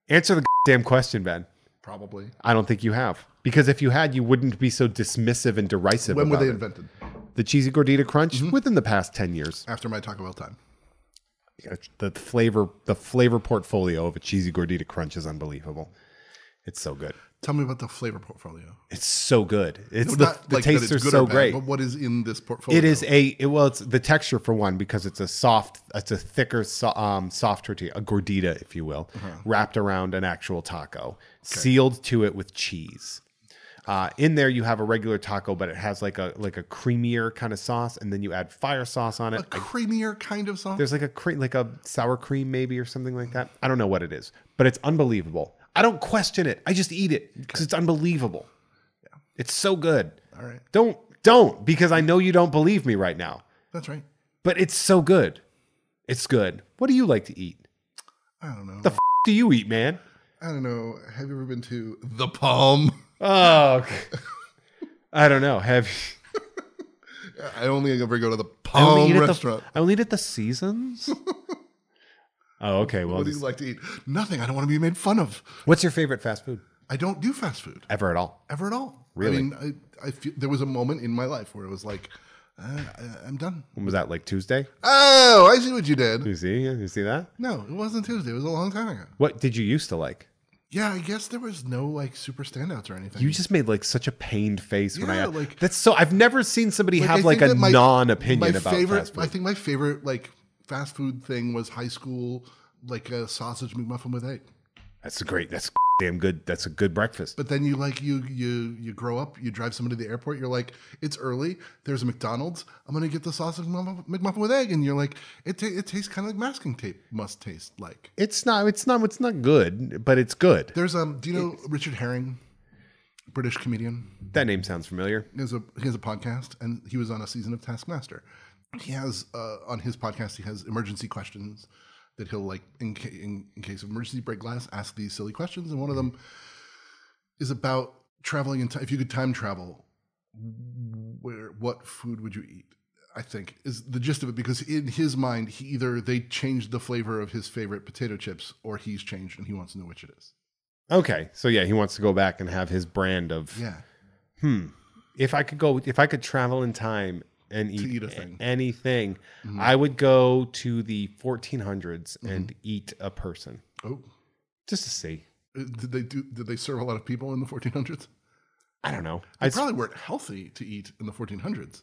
A: Answer the damn question, Ben.
B: Probably.
A: I don't think you have. Because if you had, you wouldn't be so dismissive and derisive
B: When were they
A: it.
B: invented?
A: The cheesy gordita crunch within the past 10 years.
B: After my Taco Bell time.
A: The flavor the flavor portfolio of a cheesy gordita crunch is unbelievable. It's so good.
B: Tell me about the flavor portfolio.
A: It's so good. It's
B: No,
A: the, the
B: like
A: tastes are
B: good
A: so
B: bad,
A: great.
B: But what is in this portfolio?
A: It is a it, well, it's the texture for one because it's a soft, it's a thicker, so, um, soft tortilla, a gordita, if you will,
B: Uh-huh.
A: wrapped around an actual taco, sealed to it with cheese. Uh, in there, you have a regular taco, but it has like a like a creamier kind of sauce, and then you add fire sauce on it.
B: a creamier kind of sauce.
A: There's like a cre- like a sour cream maybe or something like that. I don't know what it is, but it's unbelievable. I don't question it. I just eat it because it's unbelievable. Yeah. It's so good.
B: All right.
A: Don't don't because I know you don't believe me right now.
B: That's right.
A: But it's so good. It's good. What do you like to eat?
B: I don't know.
A: The f- do you eat, man?
B: I don't know. Have you ever been to the Palm?
A: Oh. I don't know. Have
B: I only ever go to the Palm restaurant.
A: the, I only eat at the Seasons. oh, okay. Well,
B: what do you like to eat? Nothing. I don't want to be made fun of.
A: what's your favorite fast food
B: I don't do fast food
A: ever at all?
B: ever at all.
A: Really?
B: I mean, I, I feel there was a moment in my life where it was like, uh, I- I'm done.
A: When was that? Like Tuesday?
B: Oh, I see what you did.
A: You see? You see that?
B: No, it wasn't Tuesday. It was a long time ago.
A: What did you used to like?
B: Yeah, I guess there was no like super standouts or anything.
A: You just made like such a pained face when I
B: Yeah, like-
A: that's so I've never seen somebody
B: Like,
A: have like a
B: my-
A: non-opinion
B: my
A: about
B: favorite,
A: fast food.
B: I think my favorite like fast food thing was high school, like a sausage McMuffin with egg.
A: That's a great. That's damn good. That's a good breakfast.
B: But then you like you you you grow up, you drive somebody to the airport. You're like, it's early. There's a McDonald's. I'm gonna get the sausage McMuffin McMuffin with egg, and you're like, it ta- it tastes kind of like masking tape must taste like.
A: It's not. It's not. It's not good, but it's good.
B: There's um, do you know Richard Herring, British comedian?
A: That name sounds familiar.
B: He has a he has a podcast, and he was on a season of Taskmaster. He has uh, on his podcast, he has emergency questions that he'll like in, ca- in in case of emergency break glass, ask these silly questions, and one of them is about traveling in time. If you could time travel, where what food would you eat? I think is the gist of it because in his mind, he either they changed the flavor of his favorite potato chips, or he's changed and he wants to know which it is.
A: Okay, so yeah, he wants to go back and have his brand of.
B: Yeah,
A: Hmm. If I could go, if I could travel in time and eat,
B: eat a thing.
A: anything,
B: Mhm.
A: I would go to the 1400s
B: Mm-hmm.
A: and eat a person
B: Oh,
A: just to see.
B: Uh, did they do? Did they serve a lot of people in the 1400s?
A: I don't know.
B: They
A: I'd
B: probably weren't healthy to eat in the 1400s.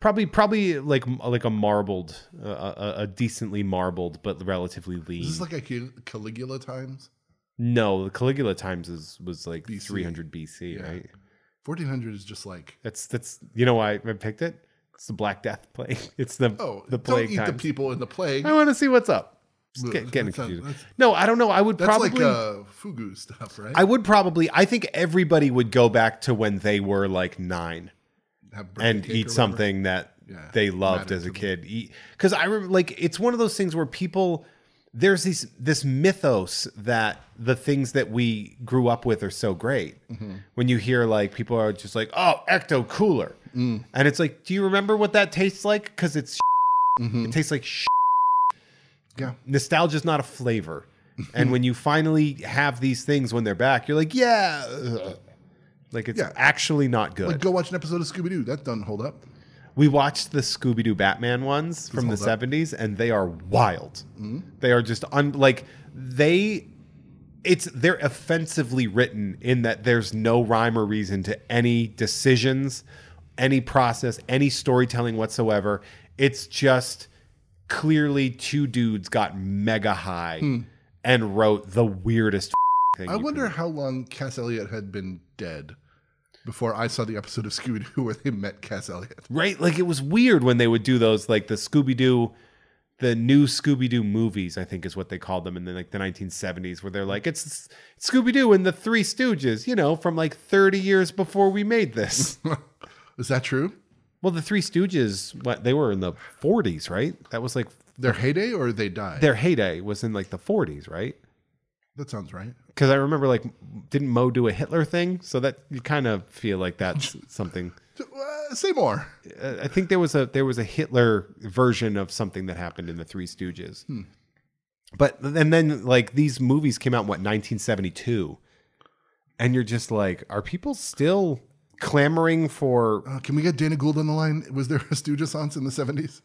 A: probably probably like like a marbled, uh, a, a decently marbled but relatively lean.
B: Is this like a Caligula times?
A: no, the Caligula times is was like
B: BC.
A: 300 BC,
B: Yeah.
A: right?
B: 1400 is just like
A: That's that's you know why I picked it. It's the Black Death plague. It's the
B: oh,
A: the
B: don't
A: plague
B: eat the people in the plague.
A: I want to see what's up.
B: Ugh,
A: get, getting confused. No, I don't know. I would
B: That's
A: probably.
B: like uh, fugu stuff, right?
A: I would probably. I think everybody would go back to when they were like nine and eat something that
B: Yeah,
A: they loved as a kid. Because I remember like it's one of those things where people there's these this mythos that the things that we grew up with are so great.
B: Mm-hmm.
A: When you hear like people are just like, oh, ecto cooler,
B: Mm.
A: and it's like, do you remember what that tastes like? Because it's
B: Mhm.
A: it tastes like
B: Yeah,
A: nostalgia is not a flavor. and when you finally have these things when they're back, you're like, yeah, ugh. like it's
B: Yeah.
A: actually not good.
B: like go watch an episode of Scooby Doo. That doesn't hold up.
A: We watched the Scooby Doo Batman ones from the
B: up.
A: 70s, and they are wild. Mm-hmm. They are just un- like they. It's they're offensively written in that there's no rhyme or reason to any decisions, any process, any storytelling whatsoever. It's just clearly two dudes got mega high hmm. and wrote the weirdest thing.
B: I wonder how long Cass Elliot had been dead before I saw the episode of Scooby Doo where they met Cass Elliot.
A: right? Like it was weird when they would do those, like the Scooby Doo, the new Scooby Doo movies. I think is what they called them in the like the 1970s, where they're like it's Scooby Doo and the Three Stooges, you know, from like 30 years before we made this.
B: Is that true?
A: well, the Three Stooges, what they were in the 40s, right? That was like
B: Their heyday or they died?
A: their heyday was in like the 40s, right?
B: That sounds right.
A: Because I remember like didn't Moe do a Hitler thing? So that you kind of feel like that's something.
B: Uh, say more.
A: uh, I think there was a there was a Hitler version of something that happened in the Three Stooges. But and then like these movies came out in what 1972, and you're just like, are people still clamoring for?
B: Uh, can we get Dana Gould on the line? Was there a Stoogesance in the 70s?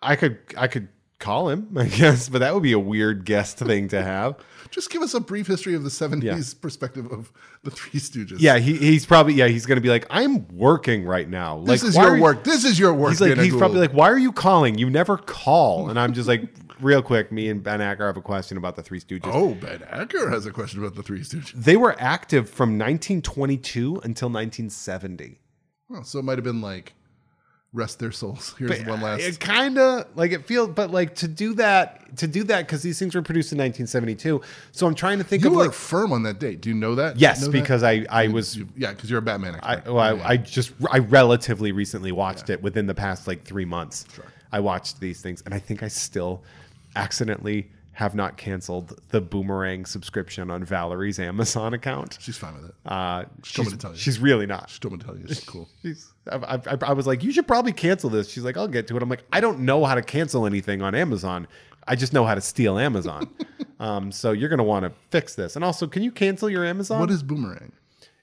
A: I could I could call him, I guess, but that would be a weird guest thing to have.
B: Just give us a brief history of the 70s perspective of the Three Stooges.
A: Yeah, he, he's probably yeah he's gonna be like, I'm working right now.
B: This
A: like,
B: is your
A: you-
B: work. This is your work.
A: He's like, he's probably like, why are you calling? You never call. And I'm just like, real quick, me and Ben Acker have a question about the Three Stooges.
B: Oh, Ben Acker has a question about the Three Stooges.
A: They were active from 1922 until 1970.
B: Well, so it might have been like, rest their souls. Here's one last.
A: It kind of like it feels, but like to do that, to do that, because these things were produced in 1972. So I'm trying to think
B: you
A: of
B: were
A: like,
B: firm on that date. Do you know that?
A: yes,
B: Know that?
A: because I I was
B: You- yeah, because you're a Batman
A: I,
B: expert.
A: well,
B: Yeah.
A: I, I just I relatively recently watched it within the past like three months. I watched these things, and I think I still accidentally have not canceled the Boomerang subscription on Valerie's Amazon account.
B: She's fine with it.
A: Uh,
B: me
A: she's,
B: to tell you.
A: she's really not.
B: She's told me to tell you. It's cool.
A: She's, I, I, I was like, you should probably cancel this. She's like, I'll get to it. I'm like, I don't know how to cancel anything on Amazon. I just know how to steal Amazon. um, so you're gonna want to fix this. And also, can you cancel your Amazon?
B: What is boomerang?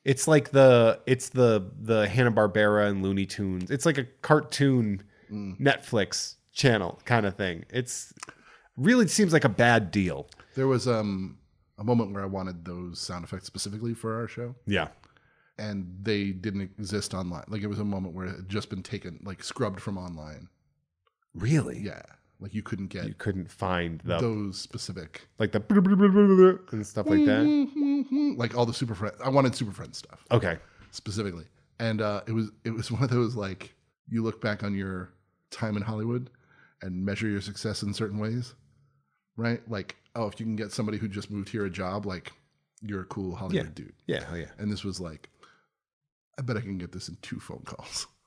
A: It's like the it's the the Hanna Barbera and Looney Tunes. It's like a cartoon Netflix channel kind of thing. It's really seems like a bad deal.
B: There was um a moment where I wanted those sound effects specifically for our show,
A: Yeah.
B: and they didn't exist online. Like it was a moment where it had just been taken, like scrubbed from online.
A: Really?
B: Yeah, like you couldn't get
A: You couldn't find the
B: those specific,
A: like the and stuff like that.
B: like all the Super Friends. I wanted Super Friends stuff
A: Okay.
B: specifically, and uh, it was it was one of those like you look back on your time in Hollywood and measure your success in certain ways, right? Like oh, if you can get somebody who just moved here a job, like you're a cool Hollywood
A: Yeah.
B: dude.
A: Yeah. Oh yeah.
B: And this was like, I bet I can get this in two phone calls.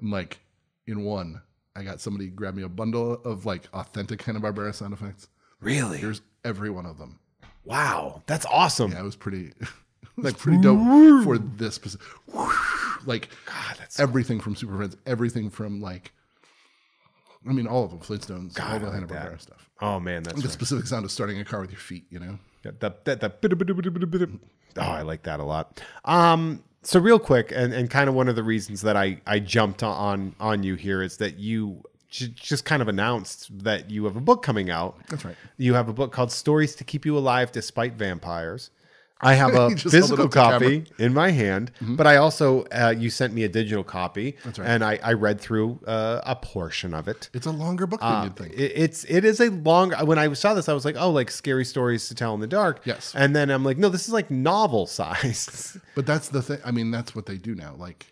B: And like in one, I got somebody grab me a bundle of like authentic Hanna Barbera sound effects.
A: Really?
B: Here's every one of them.
A: Wow. That's awesome.
B: Yeah, it was pretty, it was pretty dope for this specific. Like
A: God, that's
B: everything from Super Friends, everything from like, I mean, all of them, Flintstones, all the Hanna. Barbera stuff.
A: Oh man, that's
B: The
A: right.
B: specific sound of starting a car with your feet, you know?
A: Yeah, that that that oh, I like that a lot. Um, so real quick, and, and kind of one of the reasons that I I jumped on on you here is that you j- just kind of announced that you have a book coming out.
B: That's right.
A: You have a book called Stories to Keep You Alive Despite Vampires. I have a
B: You just held it
A: physical copy in my hand, but I also uh, you sent me a digital copy,
B: That's right.
A: and I, I read through uh, a portion of it.
B: It's a longer book than you'd think.
A: It, it's it is a long. When I saw this, I was like, oh, like scary stories to tell in the dark.
B: Yes.
A: And then I'm like, no, this is like novel size.
B: But that's the thing. I mean, that's what they do now. Like,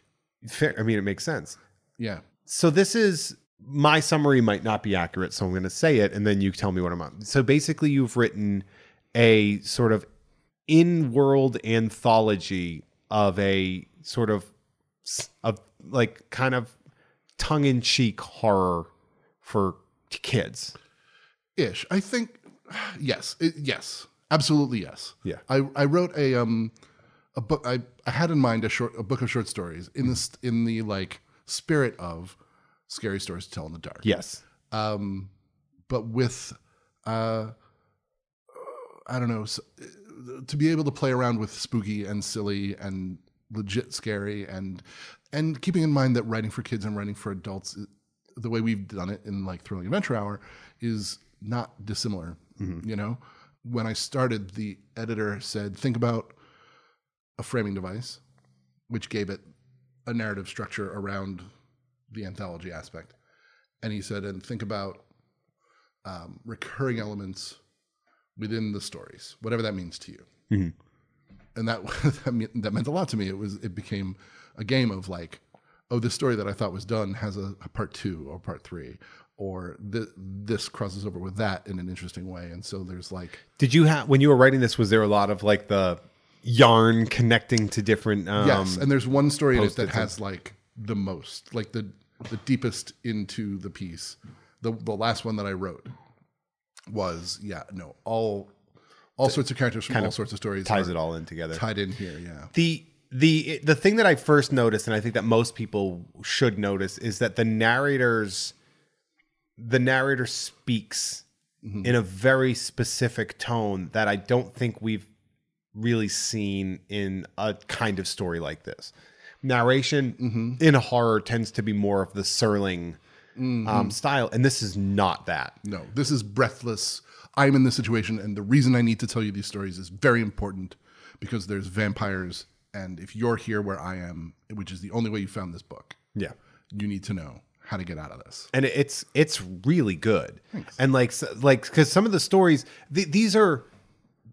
A: Fair. I mean, it makes sense.
B: yeah.
A: So this is my summary might not be accurate, so I'm going to say it, and then you tell me what I'm on. So basically, you've written a sort of in-world anthology of a sort of of like kind of tongue-in-cheek horror for kids.
B: ish. I think yes, it, yes, absolutely yes.
A: Yeah.
B: I, I wrote a um a book. I, I had in mind a short a book of short stories in this in the like spirit of scary stories to tell in the dark.
A: Yes.
B: Um, but with uh, I don't know to be able to play around with spooky and silly and legit scary and and keeping in mind that writing for kids and writing for adults the way we've done it in like thrilling adventure hour is not dissimilar you know? When i started the editor said think about a framing device which gave it a narrative structure around the anthology aspect. And he said and think about um, recurring elements within the stories whatever that means to you
A: Mhm.
B: and that that, meant a lot to me. It was it became a game of like, oh, this story that I thought was done has a, a part two or part three, or th- this crosses over with that in an interesting way. And so there's like,
A: Did you have when you were writing this? Was there a lot of like the yarn connecting to different? Um,
B: yes, and there's one story in it that has like the most, like the the deepest into the piece. The the last one that I wrote was yeah no all all sorts of characters from all sorts of stories
A: ties it all in together.
B: tied in here. Yeah.
A: the the the thing that I first noticed, and I think that most people should notice, is that the narrators, the narrator speaks mm-hmm. in a very specific tone that I don't think we've really seen in a kind of story like this. Narration mm-hmm. in horror tends to be more of the Serling um, style, and this is not that.
B: No, this is breathless. I'm in this situation, and the reason I need to tell you these stories is very important because there's vampires, and if you're here where I am, which is the only way you found this book,
A: Yeah.
B: you need to know how to get out of this.
A: and it's it's really good and like like because some of the stories th- these are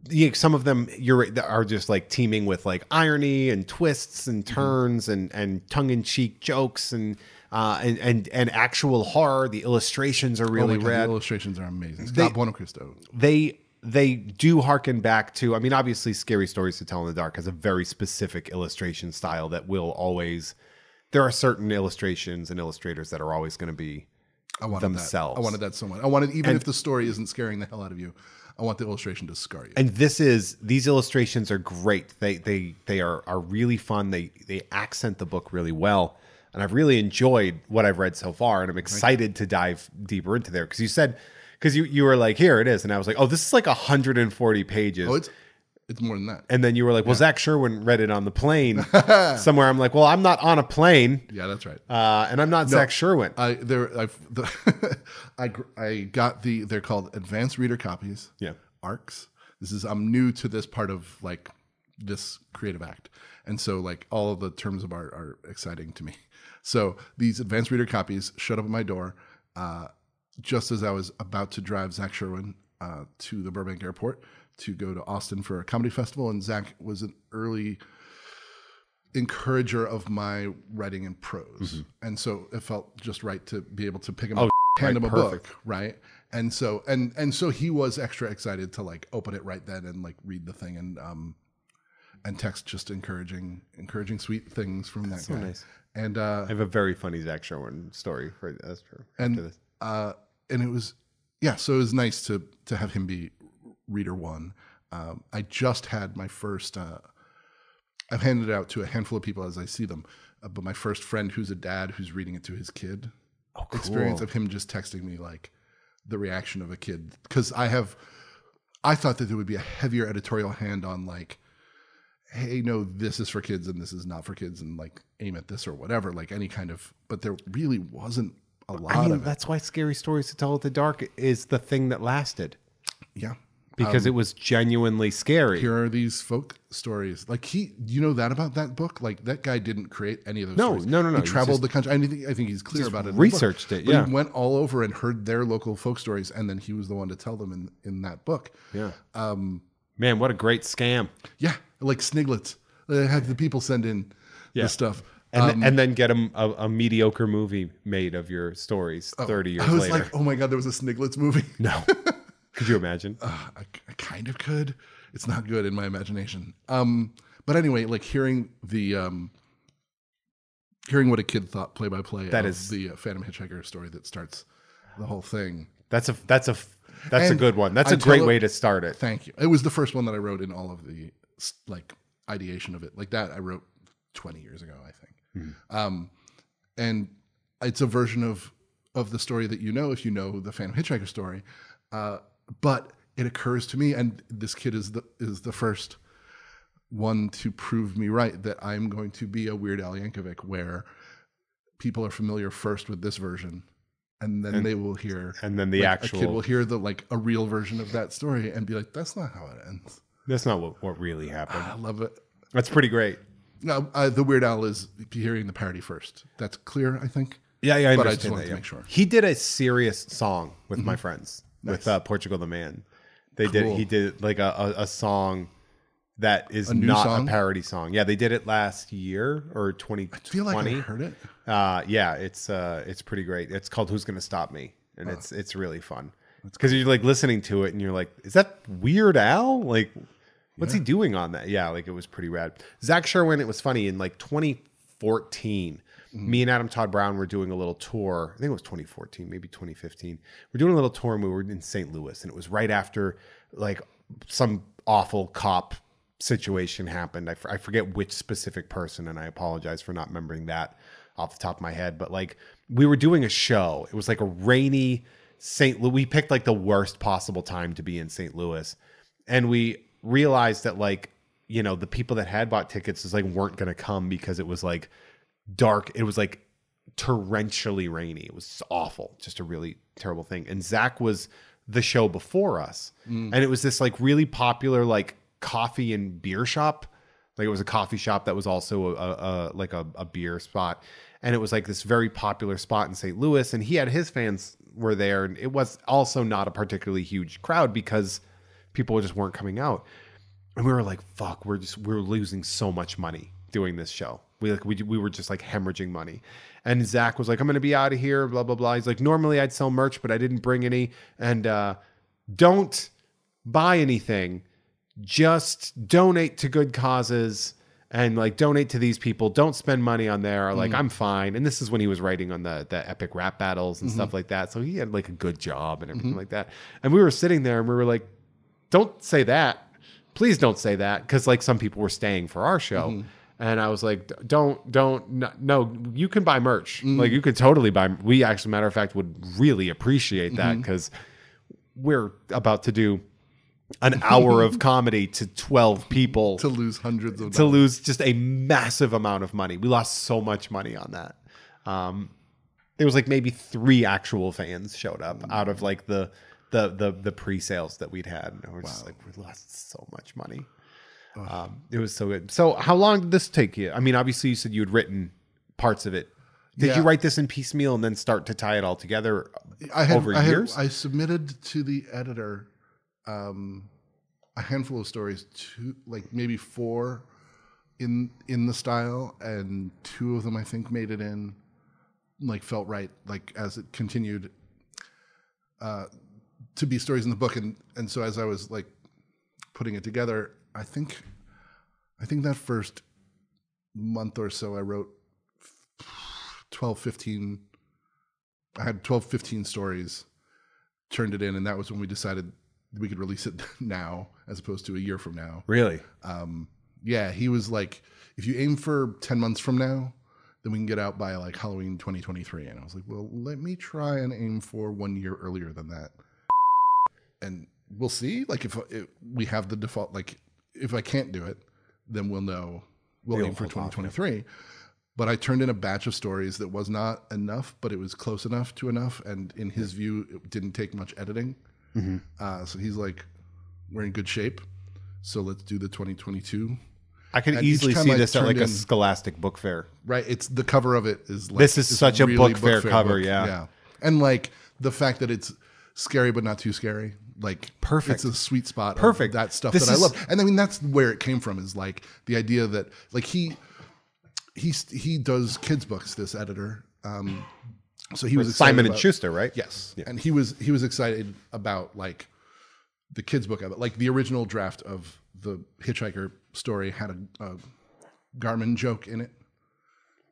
A: yeah, some of them you're are just like teeming with like irony and twists and turns and and tongue-in-cheek jokes and uh and and, and actual horror the illustrations are
B: Oh
A: really
B: my God, the
A: rad
B: illustrations are amazing. Scott Buoncristiani.
A: they they do harken back to i mean obviously scary stories to tell in the dark has a very specific illustration style that will always there are certain illustrations and illustrators that are always going to be
B: I wanted
A: themselves.
B: That. I wanted that so much. I wanted even if the story isn't scaring the hell out of you, I want the illustration to scar you.
A: and this is these illustrations are great. They they they are are really fun. They they accent the book really well, and I've really enjoyed what I've read so far. And I'm excited to dive deeper into there because you said because you you were like here it is, and I was like oh this is like 140 pages.
B: oh, it's it's more than that.
A: and then you were like, well, Zach Sherwin read it on the plane somewhere. I'm like, well, I'm not on a plane,
B: Yeah, that's right.
A: uh, and I'm not Zach Sherwin.
B: I there I've the, I I got the they're called advanced reader copies.
A: Yeah.
B: Arcs. This is I'm new to this part of like this creative act. And so like all of the terms of art are exciting to me. So these advanced reader copies showed up at my door uh, just as I was about to drive Zach Sherwin uh, to the Burbank airport to go to Austin for a comedy festival. And Zach was an early encourager of my writing and prose. And so it felt just right to be able to pick him up, hand
A: right,
B: him a
A: perfect.
B: book, right? And so and and so he was extra excited to like open it right then and like read the thing and um and text just encouraging encouraging sweet things from that guy.
A: nice.
B: And uh
A: I have a very funny Zach Sherwin story for that's true.
B: and uh, and it was yeah so it was nice to to have him be reader one. Um, i just had my first uh, i've handed it out to a handful of people as i see them uh, but my first friend who's a dad who's reading it to his kid.
A: Oh,
B: experience of him just texting me like the reaction of a kid. Because i have i thought that there would be a heavier editorial hand on like hey no this is for kids and this is not for kids and like aim at this or whatever like any kind of but there really wasn't a lot
A: I mean,
B: of it.
A: that's why scary stories to tell at the dark is the thing that lasted.
B: Yeah
A: because it was genuinely scary.
B: here are these folk stories. Like he, you know that about that book. Like that guy didn't create any of those.
A: No,
B: stories.
A: no, no, no.
B: He traveled
A: just-
B: the country. I think I think he's clear about it. in the book.
A: researched it,
B: But
A: yeah.
B: he went all over and heard their local folk stories, and then he was the one to tell them in in that book.
A: yeah. Um, Man, what a great scam!
B: Yeah, like Sniglets. They have the people send in
A: Yeah.
B: the stuff.
A: And and then get a, a, a mediocre movie made of your stories thirty years
B: I was
A: later.
B: like, oh my god, there was a Sniglets movie.
A: no, could you imagine?
B: I, I kind of could. It's not good in my imagination. Um, but anyway, like hearing the um, hearing what a kid thought play by play
A: That
B: of
A: is-
B: the uh, Phantom Hitchhiker story that starts the whole thing.
A: That's a that's a that's a good one. That's a great way to start it.
B: Thank you. It was the first one that I wrote in all of the like ideation of it. Like that, I wrote twenty years ago, I think.
A: Hmm.
B: Um, and it's a version of of the story that you know if you know the Phantom Hitchhiker story. Uh, but it occurs to me, and this kid is the is the first one to prove me right that I'm going to be a Weird Al Yankovic, where people are familiar first with this version, and then they will hear
A: And then the
B: like,
A: actual
B: a kid will hear the like a real version of that story and be like, "That's not how it ends."
A: that's not what, what really happened.
B: I love it.
A: That's pretty great.
B: No, uh, the Weird Al is hearing the parody first. That's clear, I think.
A: Yeah, yeah, I
B: But I just wanted
A: that,
B: to
A: yeah.
B: make sure. Mm-hmm.
A: He did a serious song with my friends with uh, Portugal the Man. They did. He did like a, a, a song that is
B: new
A: not
B: song?
A: a parody song. Yeah, they did it last year or twenty
B: I feel like I heard it.
A: Uh, yeah, it's uh, it's pretty great. It's called "Who's Gonna Stop Me," and
B: Oh.
A: it's it's really fun because you're like listening to it and you're like, "Is that Weird Al? Like, what's he doing on that?" Yeah, like it was pretty rad. Zach Sherwin. It was funny in like 2014.
B: Mm-hmm.
A: Me and Adam Todd Brown were doing a little tour. I think it was 2014, maybe 2015. We're doing a little tour and we were in St. Louis, and it was right after like some awful cop situation happened. I, f- I forget which specific person, and I apologize for not remembering that off the top of my head. But like we were doing a show. It was like a rainy St. Louis. We picked like the worst possible time to be in St. Louis, and we realized that like you know the people that had bought tickets was like weren't going to come because it was like dark. It was like torrentially rainy. It was awful, just a really terrible thing. And Zach was the show before us, mm. and it was this like really popular like coffee and beer shop. Like it was a coffee shop that was also a, a, a like a, a beer spot, and it was like this very popular spot in St. Louis. And he had his fans were there, and it was also not a particularly huge crowd because people just weren't coming out. And we were like, "Fuck, we're just we're losing so much money doing this show." We like we we were just like hemorrhaging money. And Zach was like, "I'm gonna be out of here." Blah blah blah. He's like, "Normally I'd sell merch, but I didn't bring any." And uh, don't buy anything. Just donate to good causes and like donate to these people. Don't spend money on there. Like
B: Mm-hmm.
A: I'm fine. And this is when he was writing on the the epic rap battles and
B: Mm-hmm.
A: stuff like that. So he had like a good job and everything like that. And we were sitting there and we were like, don't say that. Please don't say that because like some people were staying for our show.
B: Mm-hmm.
A: And I was like, don't, don't, no, no, you can buy merch.
B: Mm-hmm.
A: Like you could totally buy. We actually, matter of fact, would really appreciate
B: Mm-hmm.
A: that because we're about to do an hour of comedy to 12 people
B: to lose hundreds of
A: to lose just a massive amount of money. We lost so much money on that. Um, it was like maybe three actual fans showed up out of like the the the the pre-sales that we'd had. And we're just like we lost so much money. Um, it was so good. So how long did this take you? I mean, obviously you said you had written parts of it. Did
B: Yeah.
A: you write this in piecemeal and then start to tie it all together
B: I had,
A: over
B: I had-
A: years?
B: I submitted to the editor um, a handful of stories, two like maybe four in in the style, and two of them I think made it in, like felt right, like as it continued uh, to be stories in the book, and and so as I was like putting it together, I think I think that first month or so I wrote 12, 15 I had 12, 15 stories, turned it in, and that was when we decided we could release it now as opposed to a year from now.
A: really?
B: Um, yeah, he was like, if you aim for 10 months from now, then we can get out by like Halloween 2023. And I was like, well, let me try and aim for one year earlier than that. And we'll see. Like, if, if we have the default, like, if I can't do it, then we'll know we'll aim for
A: hold off, yeah.
B: 2023. But I turned in a batch of stories that was not enough, but it was close enough to enough. And in his view, it didn't take much editing.
A: Mm-hmm.
B: Uh, so he's like, we're in good shape. So let's do the 2022.
A: I could
B: And
A: easily see
B: I
A: this at like a
B: in-
A: Scholastic book fair.
B: Right. It's the cover of it is like
A: This is such a
B: really
A: book fair cover, yeah.
B: Yeah. And like the fact that it's scary but not too scary. Like
A: Perfect.
B: It's a sweet spot. of
A: Perfect.
B: that stuff
A: This
B: that
A: is-
B: I love. And I mean that's where it came from is like the idea that like he he he does kids books, this editor. Um so he was excited
A: Simon and Schuster, right?
B: Yes, and he was he was excited about like the kids book of it. Like the original draft of the Hitchhiker story had a, a Garmin joke in it,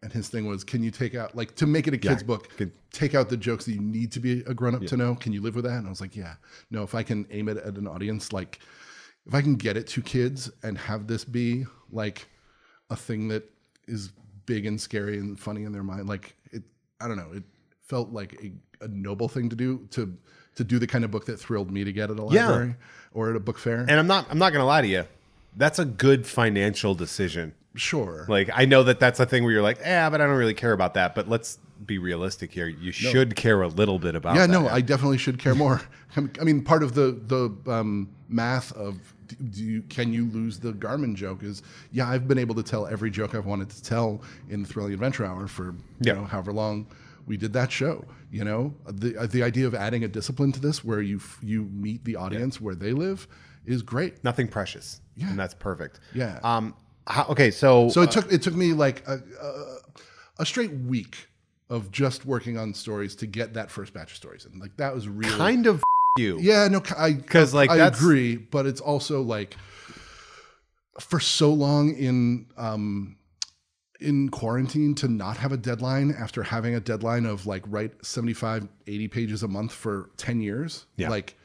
B: and his thing was, can you take out like to make it a kids book?
A: good.
B: Take out the jokes that you need to be a grown up to know. Can you live with that? And I was like, yeah, no. If I can aim it at an audience, like if I can get it to kids and have this be like a thing that is big and scary and funny in their mind, like it, I don't know, it felt like a, a noble thing to do to to do the kind of book that thrilled me to get at a
A: Yeah.
B: library or at a book fair.
A: And I'm not I'm not gonna lie to you. That's a good financial decision.
B: Sure,
A: Like I know that that's a thing where you're like, yeah, but I don't really care about that. But let's be realistic here. You should care a little bit about.
B: yeah,
A: that.
B: no, I definitely should care more. I mean, part of the the um, math of you, can you lose the Garmin joke is yeah, I've been able to tell every joke I've wanted to tell in the Thrilling Adventure Hour for you
A: Yeah.
B: know however long we did that show. You know, the uh, the idea of adding a discipline to this where you f- you meet the audience where they live is great.
A: nothing precious.
B: Yeah.
A: and that's perfect.
B: Yeah.
A: Um. How, okay, so
B: So it took it took me like a, a, a straight week of just working on stories to get that first batch of stories, and like that was really
A: kind of you.
B: Yeah, no,
A: because like,
B: I
A: that's-
B: agree, but it's also like for so long in um in quarantine to not have a deadline after having a deadline of like write 75 80 pages a month for 10 years
A: Yeah.
B: like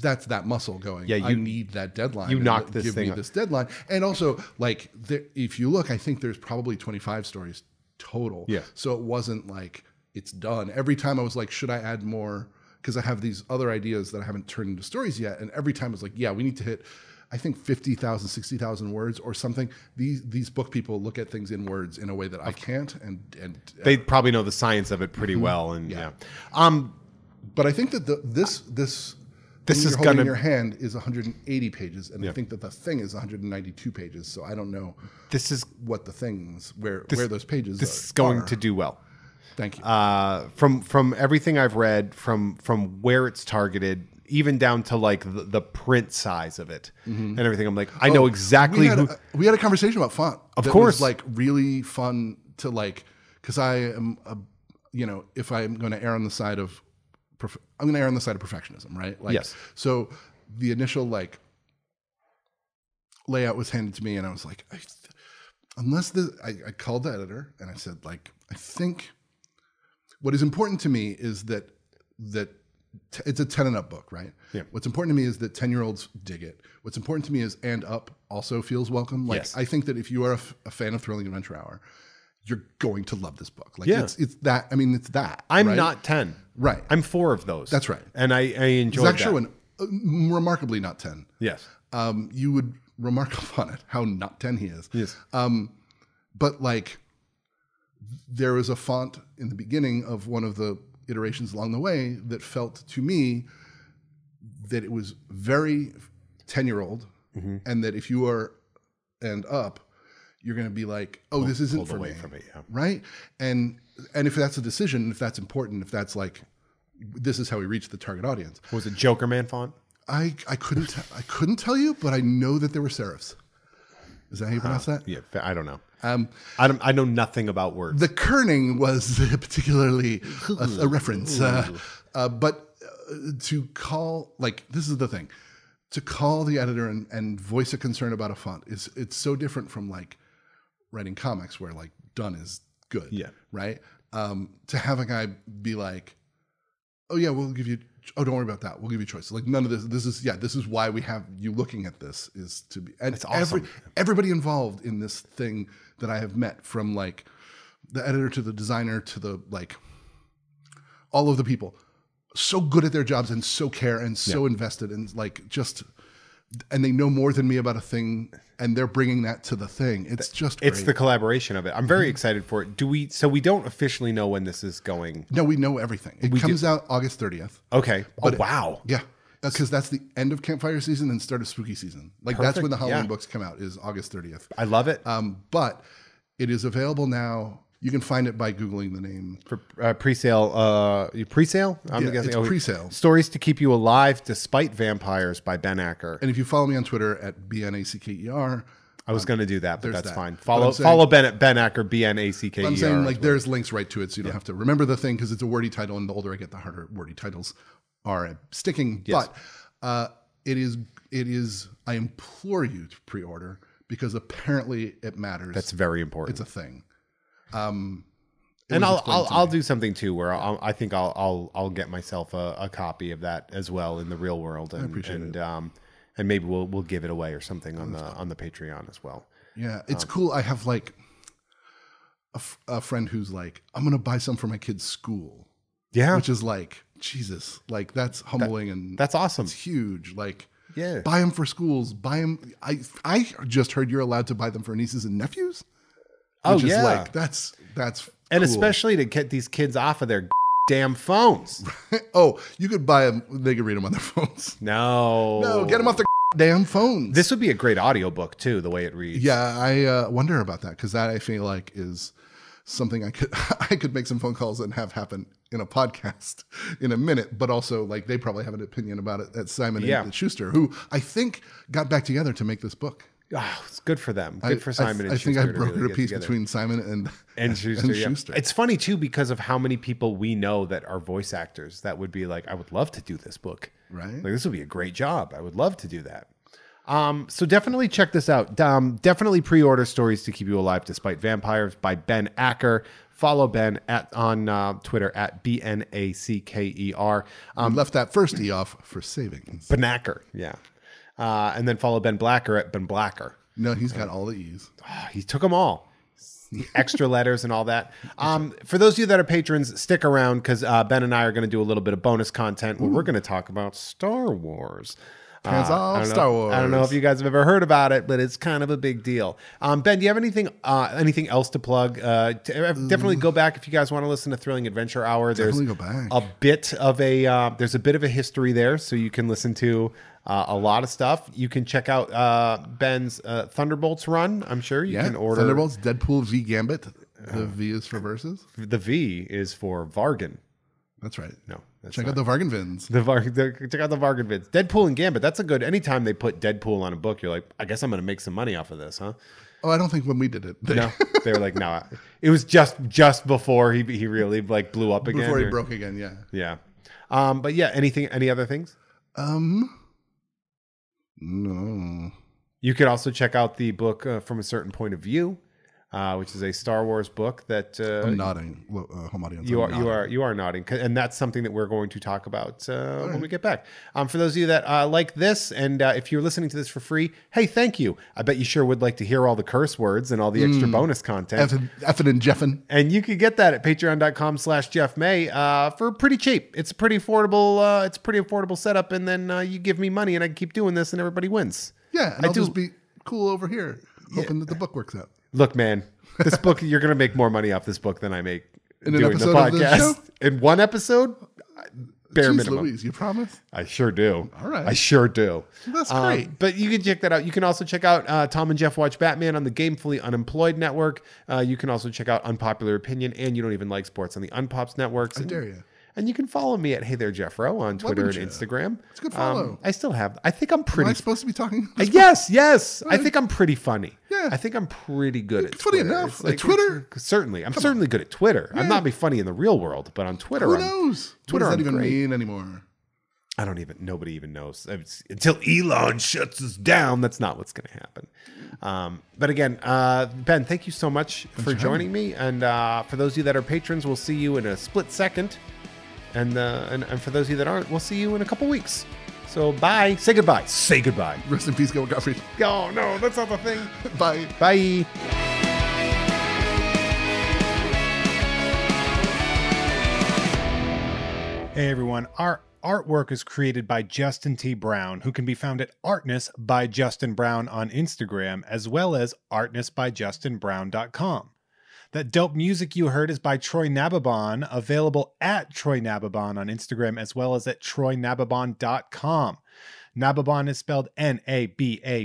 B: that's that muscle going
A: Yeah,
B: i
A: you-
B: need that deadline
A: you
B: let-
A: this
B: give
A: thing
B: me
A: up.
B: this deadline and also like there, if you look i think there's probably 25 stories total
A: Yeah.
B: so it wasn't like it's done. Every time I was like, should I add more? Because I have these other ideas that I haven't turned into stories yet. And every time it's like, yeah, we need to hit, I think 50,000, 60,000 words or something. These these book people look at things in words in a way that I can't. And and uh,
A: They probably know the science of it pretty well, and yeah.
B: Yeah.
A: Um.
B: but I think that the this this
A: This is gonna-
B: in your hand is 180 pages, and I think that the thing is 192 pages. So I don't know
A: This is
B: what the things where where those pages
A: this
B: are,
A: is going
B: are.
A: to do well.
B: Thank you.
A: uh, from from everything I've read, from from where it's targeted, even down to like the, the print size of it and everything. I'm like, I know exactly
B: Mm-hmm. Oh, we had,
A: who.
B: a, we had a conversation about font.
A: Of course.
B: was like really fun to like because I am a, you know if I'm going to err on the side of perf- I'm going to err on the side of perfectionism, right? Like,
A: Yes.
B: So the initial like layout was handed to me, and I was like, I, unless the I, I called the editor and I said like I think what is important to me is that that t- it's a 10 and up book, right?
A: Yeah.
B: What's important to me is that 10 year olds dig it. What's important to me is and up also feels welcome. Like
A: Yes.
B: I think that if you are a, f- a fan of Thrilling Adventure Hour, you're going to love this book. Like
A: Yeah.
B: it's it's that I mean it's that.
A: I'm
B: right?
A: not 10.
B: right.
A: I'm four of those.
B: That's right.
A: And I, I enjoy
B: Zach
A: that.
B: Sherwin, uh, remarkably not 10.
A: Yes.
B: Um, you would remark upon it how not 10 he is.
A: Yes.
B: Um, but like there was a font in the beginning of one of the iterations along the way that felt to me that it was very 10 year old
A: Mm-hmm.
B: and that if you are and up you're going to be like oh this isn't for me
A: from it. Yeah.
B: right and and if that's a decision if that's important if that's like this is how we reach the target audience
A: Was it Joker Man font?
B: i i couldn't i couldn't tell you but i know that there were serifs is that how you pronounce that
A: Yeah. I don't know.
B: um
A: I don't. I know nothing about words.
B: the kerning was particularly a, a reference, uh, uh, but uh, to call like this is the thing, to call the editor and, and voice a concern about a font is it's so different from like writing comics where like done is good,
A: Yeah.
B: right. Um, to have a guy be like, oh yeah, we'll give you. Oh, don't worry about that. We'll give you choices. Like none of this. This is yeah. This is why we have you looking at this is to be and
A: That's
B: every
A: awesome.
B: everybody involved in this thing that I have met from like the editor to the designer to the like all of the people so good at their jobs and so care and so invested and like just and they know more than me about a thing and they're bringing that to the thing it's just
A: it's
B: great.
A: the collaboration of it. I'm very excited for it. Do we? So we don't officially know when this is going.
B: no we know everything it comes out august 30th
A: Okay. Oh wow.
B: yeah because that's the end of campfire season and start of spooky season like that's when the halloween
A: yeah.
B: books come out is august 30th
A: I love it.
B: um, but it is available now you can find it by googling the name
A: for uh, pre-sale uh pre-sale i'm
B: Yeah,
A: guessing
B: it's
A: Okay.
B: pre-sale.
A: stories to keep you alive despite vampires by ben acker
B: and if you follow me on twitter at b-n-a-c-k-e-r
A: i was going to do that but that's
B: that.
A: fine follow
B: saying-
A: follow ben at ben acker b-n-a-c-k-e-r
B: I'm saying like there's links right to it, so you don't have to remember the thing because it's a wordy title, and the older I get, the harder wordy titles are sticking. But uh, it is it is. I implore you to pre-order because apparently it matters.
A: that's very important
B: it's a thing. Um,
A: and I'll I'll, I'll do something too where I'll, I think I'll I'll I'll get myself a, a copy of that as well in the real world and
B: appreciate
A: and um and maybe we'll we'll give it away or something on the on the Patreon as well.
B: Yeah, it's
A: Um,
B: cool. I have like a, f- a friend who's like, I'm gonna buy some for my kid's school,
A: Yeah,
B: which is like Jesus, like that's humbling and
A: that's awesome.
B: it's huge. Like
A: Yeah,
B: buy them for schools. Buy them. I I just heard you're allowed to buy them for nieces and nephews.
A: Oh
B: Which
A: yeah,
B: is like that's that's
A: and
B: cool.
A: especially to get these kids off of their damn phones.
B: oh, you could buy them. They could read them on their phones.
A: No,
B: No, get them off their damn phones.
A: This would be a great audiobook too, the way it reads.
B: yeah, I uh, wonder about that because that I feel like is something I could I could make some phone calls and have happen in a podcast in a minute. But also, like they probably have an opinion about it at Simon
A: Yeah.
B: and Schuster, who I think got back together to make this book.
A: Ah, it's good for them. Good
B: I-
A: for
B: I-
A: Simon
B: I,
A: and
B: think
A: Schuster
B: I
A: to
B: brokered
A: really
B: a piece
A: together.
B: between Simon and
A: and Schuster.
B: and
A: yeah.
B: Schuster.
A: It's funny too because of how many people we know that are voice actors that would be like, I would love to do this book.
B: right.
A: Like this would be a great job. I would love to do that. Um, so definitely check this out. Um, definitely pre-order Stories to Keep You Alive Despite Vampires by Ben Acker. Follow Ben at on uh, Twitter at B N A C K E R. Um,
B: left that first E off for savings.
A: Ben Acker, yeah. Uh, and then follow Ben Blacker at Ben Blacker.
B: No, he's got all the E's.
A: Oh, he took them all. The extra letters and all that. Um, for those of you that are patrons, stick around because uh, Ben and I are going to do a little bit of bonus content where we're going to talk about Star Wars.
B: Hands
A: Uh,
B: off
A: I don't know-
B: Star Wars.
A: I don't know if you guys have ever heard about it, but it's kind of a big deal. Um, ben, do you have anything uh, anything else to plug? Uh, to, uh, definitely go back if you guys want to listen to Thrilling Adventure Hour. There's
B: Definitely go back.
A: a bit of a uh, there's a bit of a history there, so you can listen to uh, a lot of stuff. You can check out uh, Ben's uh, Thunderbolts run. I'm sure you
B: Yeah,
A: can order.
B: Thunderbolts, Deadpool v Gambit. The V is for verses.
A: The V is for Vargan.
B: That's right.
A: No, that's
B: Check
A: not.
B: out the Vargan Vins.
A: The, Var- the check out the Vargan vids. Deadpool and Gambit. That's a good. Anytime they put Deadpool on a book, you're like, I guess I'm going to make some money off of this, huh?
B: Oh, I don't think when we did it, they-
A: No, they were like, no. It was just just before he he really like blew up again.
B: before he
A: or-
B: broke again. Yeah.
A: Yeah. Um. But yeah. Anything? Any other things?
B: Um. No.
A: You could also check out the book uh, from a certain point of view. Uh, which is a Star Wars book that uh,
B: I'm nodding, uh, home audience.
A: you
B: I'm
A: are you
B: nodding.
A: are you are nodding, and that's something that we're going to talk about uh, when we get back. Um, for those of you that uh, like this, and uh, if you're listening to this for free, hey, thank you. I bet you sure would like to hear all the curse words and all the
B: Mm.
A: extra bonus content.
B: Effin, effin and Jeffin.
A: and you can get that at patreon.com slash jeff may uh, for pretty cheap it's a pretty affordable uh, it's a pretty affordable setup and then uh, you give me money and i can keep doing this and everybody wins
B: Yeah, and
A: I
B: I'll
A: do-
B: just be cool over here, hoping that the book works out.
A: Look man this book you're gonna make more money off this book than i make
B: In an
A: doing the
B: episode of the
A: podcast
B: show?
A: in one episode bare
B: Jeez
A: minimum
B: Louise, you promise?
A: I sure do.
B: All right.
A: I sure do.
B: That's
A: Um,
B: great.
A: but you can check that out. You can also check out uh, Tom and Jeff Watch Batman on the Gamefully Unemployed Network. Uh, you can also check out Unpopular Opinion and You Don't Even Like Sports on the Unpops Networks.
B: I
A: and,
B: dare you.
A: And you can follow me at Hey There Jeffro on Twitter and? Instagram.
B: It's a good follow.
A: Um, I still have. I think I'm pretty. Am.
B: I supposed to be talking?
A: Uh, yes, yes. I think I'm pretty funny.
B: Yeah.
A: I think I'm pretty good at
B: funny
A: Twitter.
B: enough.
A: It's
B: At Twitter?
A: certainly. I'm certainly good at Twitter. I'm not be funny in the real world, but on Twitter,
B: Who
A: I'm,
B: knows?
A: Twitter,
B: what
A: I'm
B: does that even
A: great.
B: mean anymore?
A: I don't even. Nobody even knows It's- until Elon shuts us down. That's not what's going to happen. Um, but again, uh, Ben, thank you so much for joining me. And uh, for those of you that are patrons, we'll see you in a split second. And, uh, and and for those of you that aren't, we'll see you in a couple weeks. So bye. Say goodbye. Say goodbye.
B: Rest in peace, Gil Gottfried.
A: Oh no, that's not the thing.
B: Bye.
A: Bye.
C: Hey everyone, our artwork is created by Justin T. Brown, who can be found at Artness by Justin Brown on Instagram, as well as artnessbyjustinbrown.com. That dope music you heard is by Troy Nababon, available at Troy Nababon on Instagram, as well as at troynababon.com. Nababon is spelled N A B A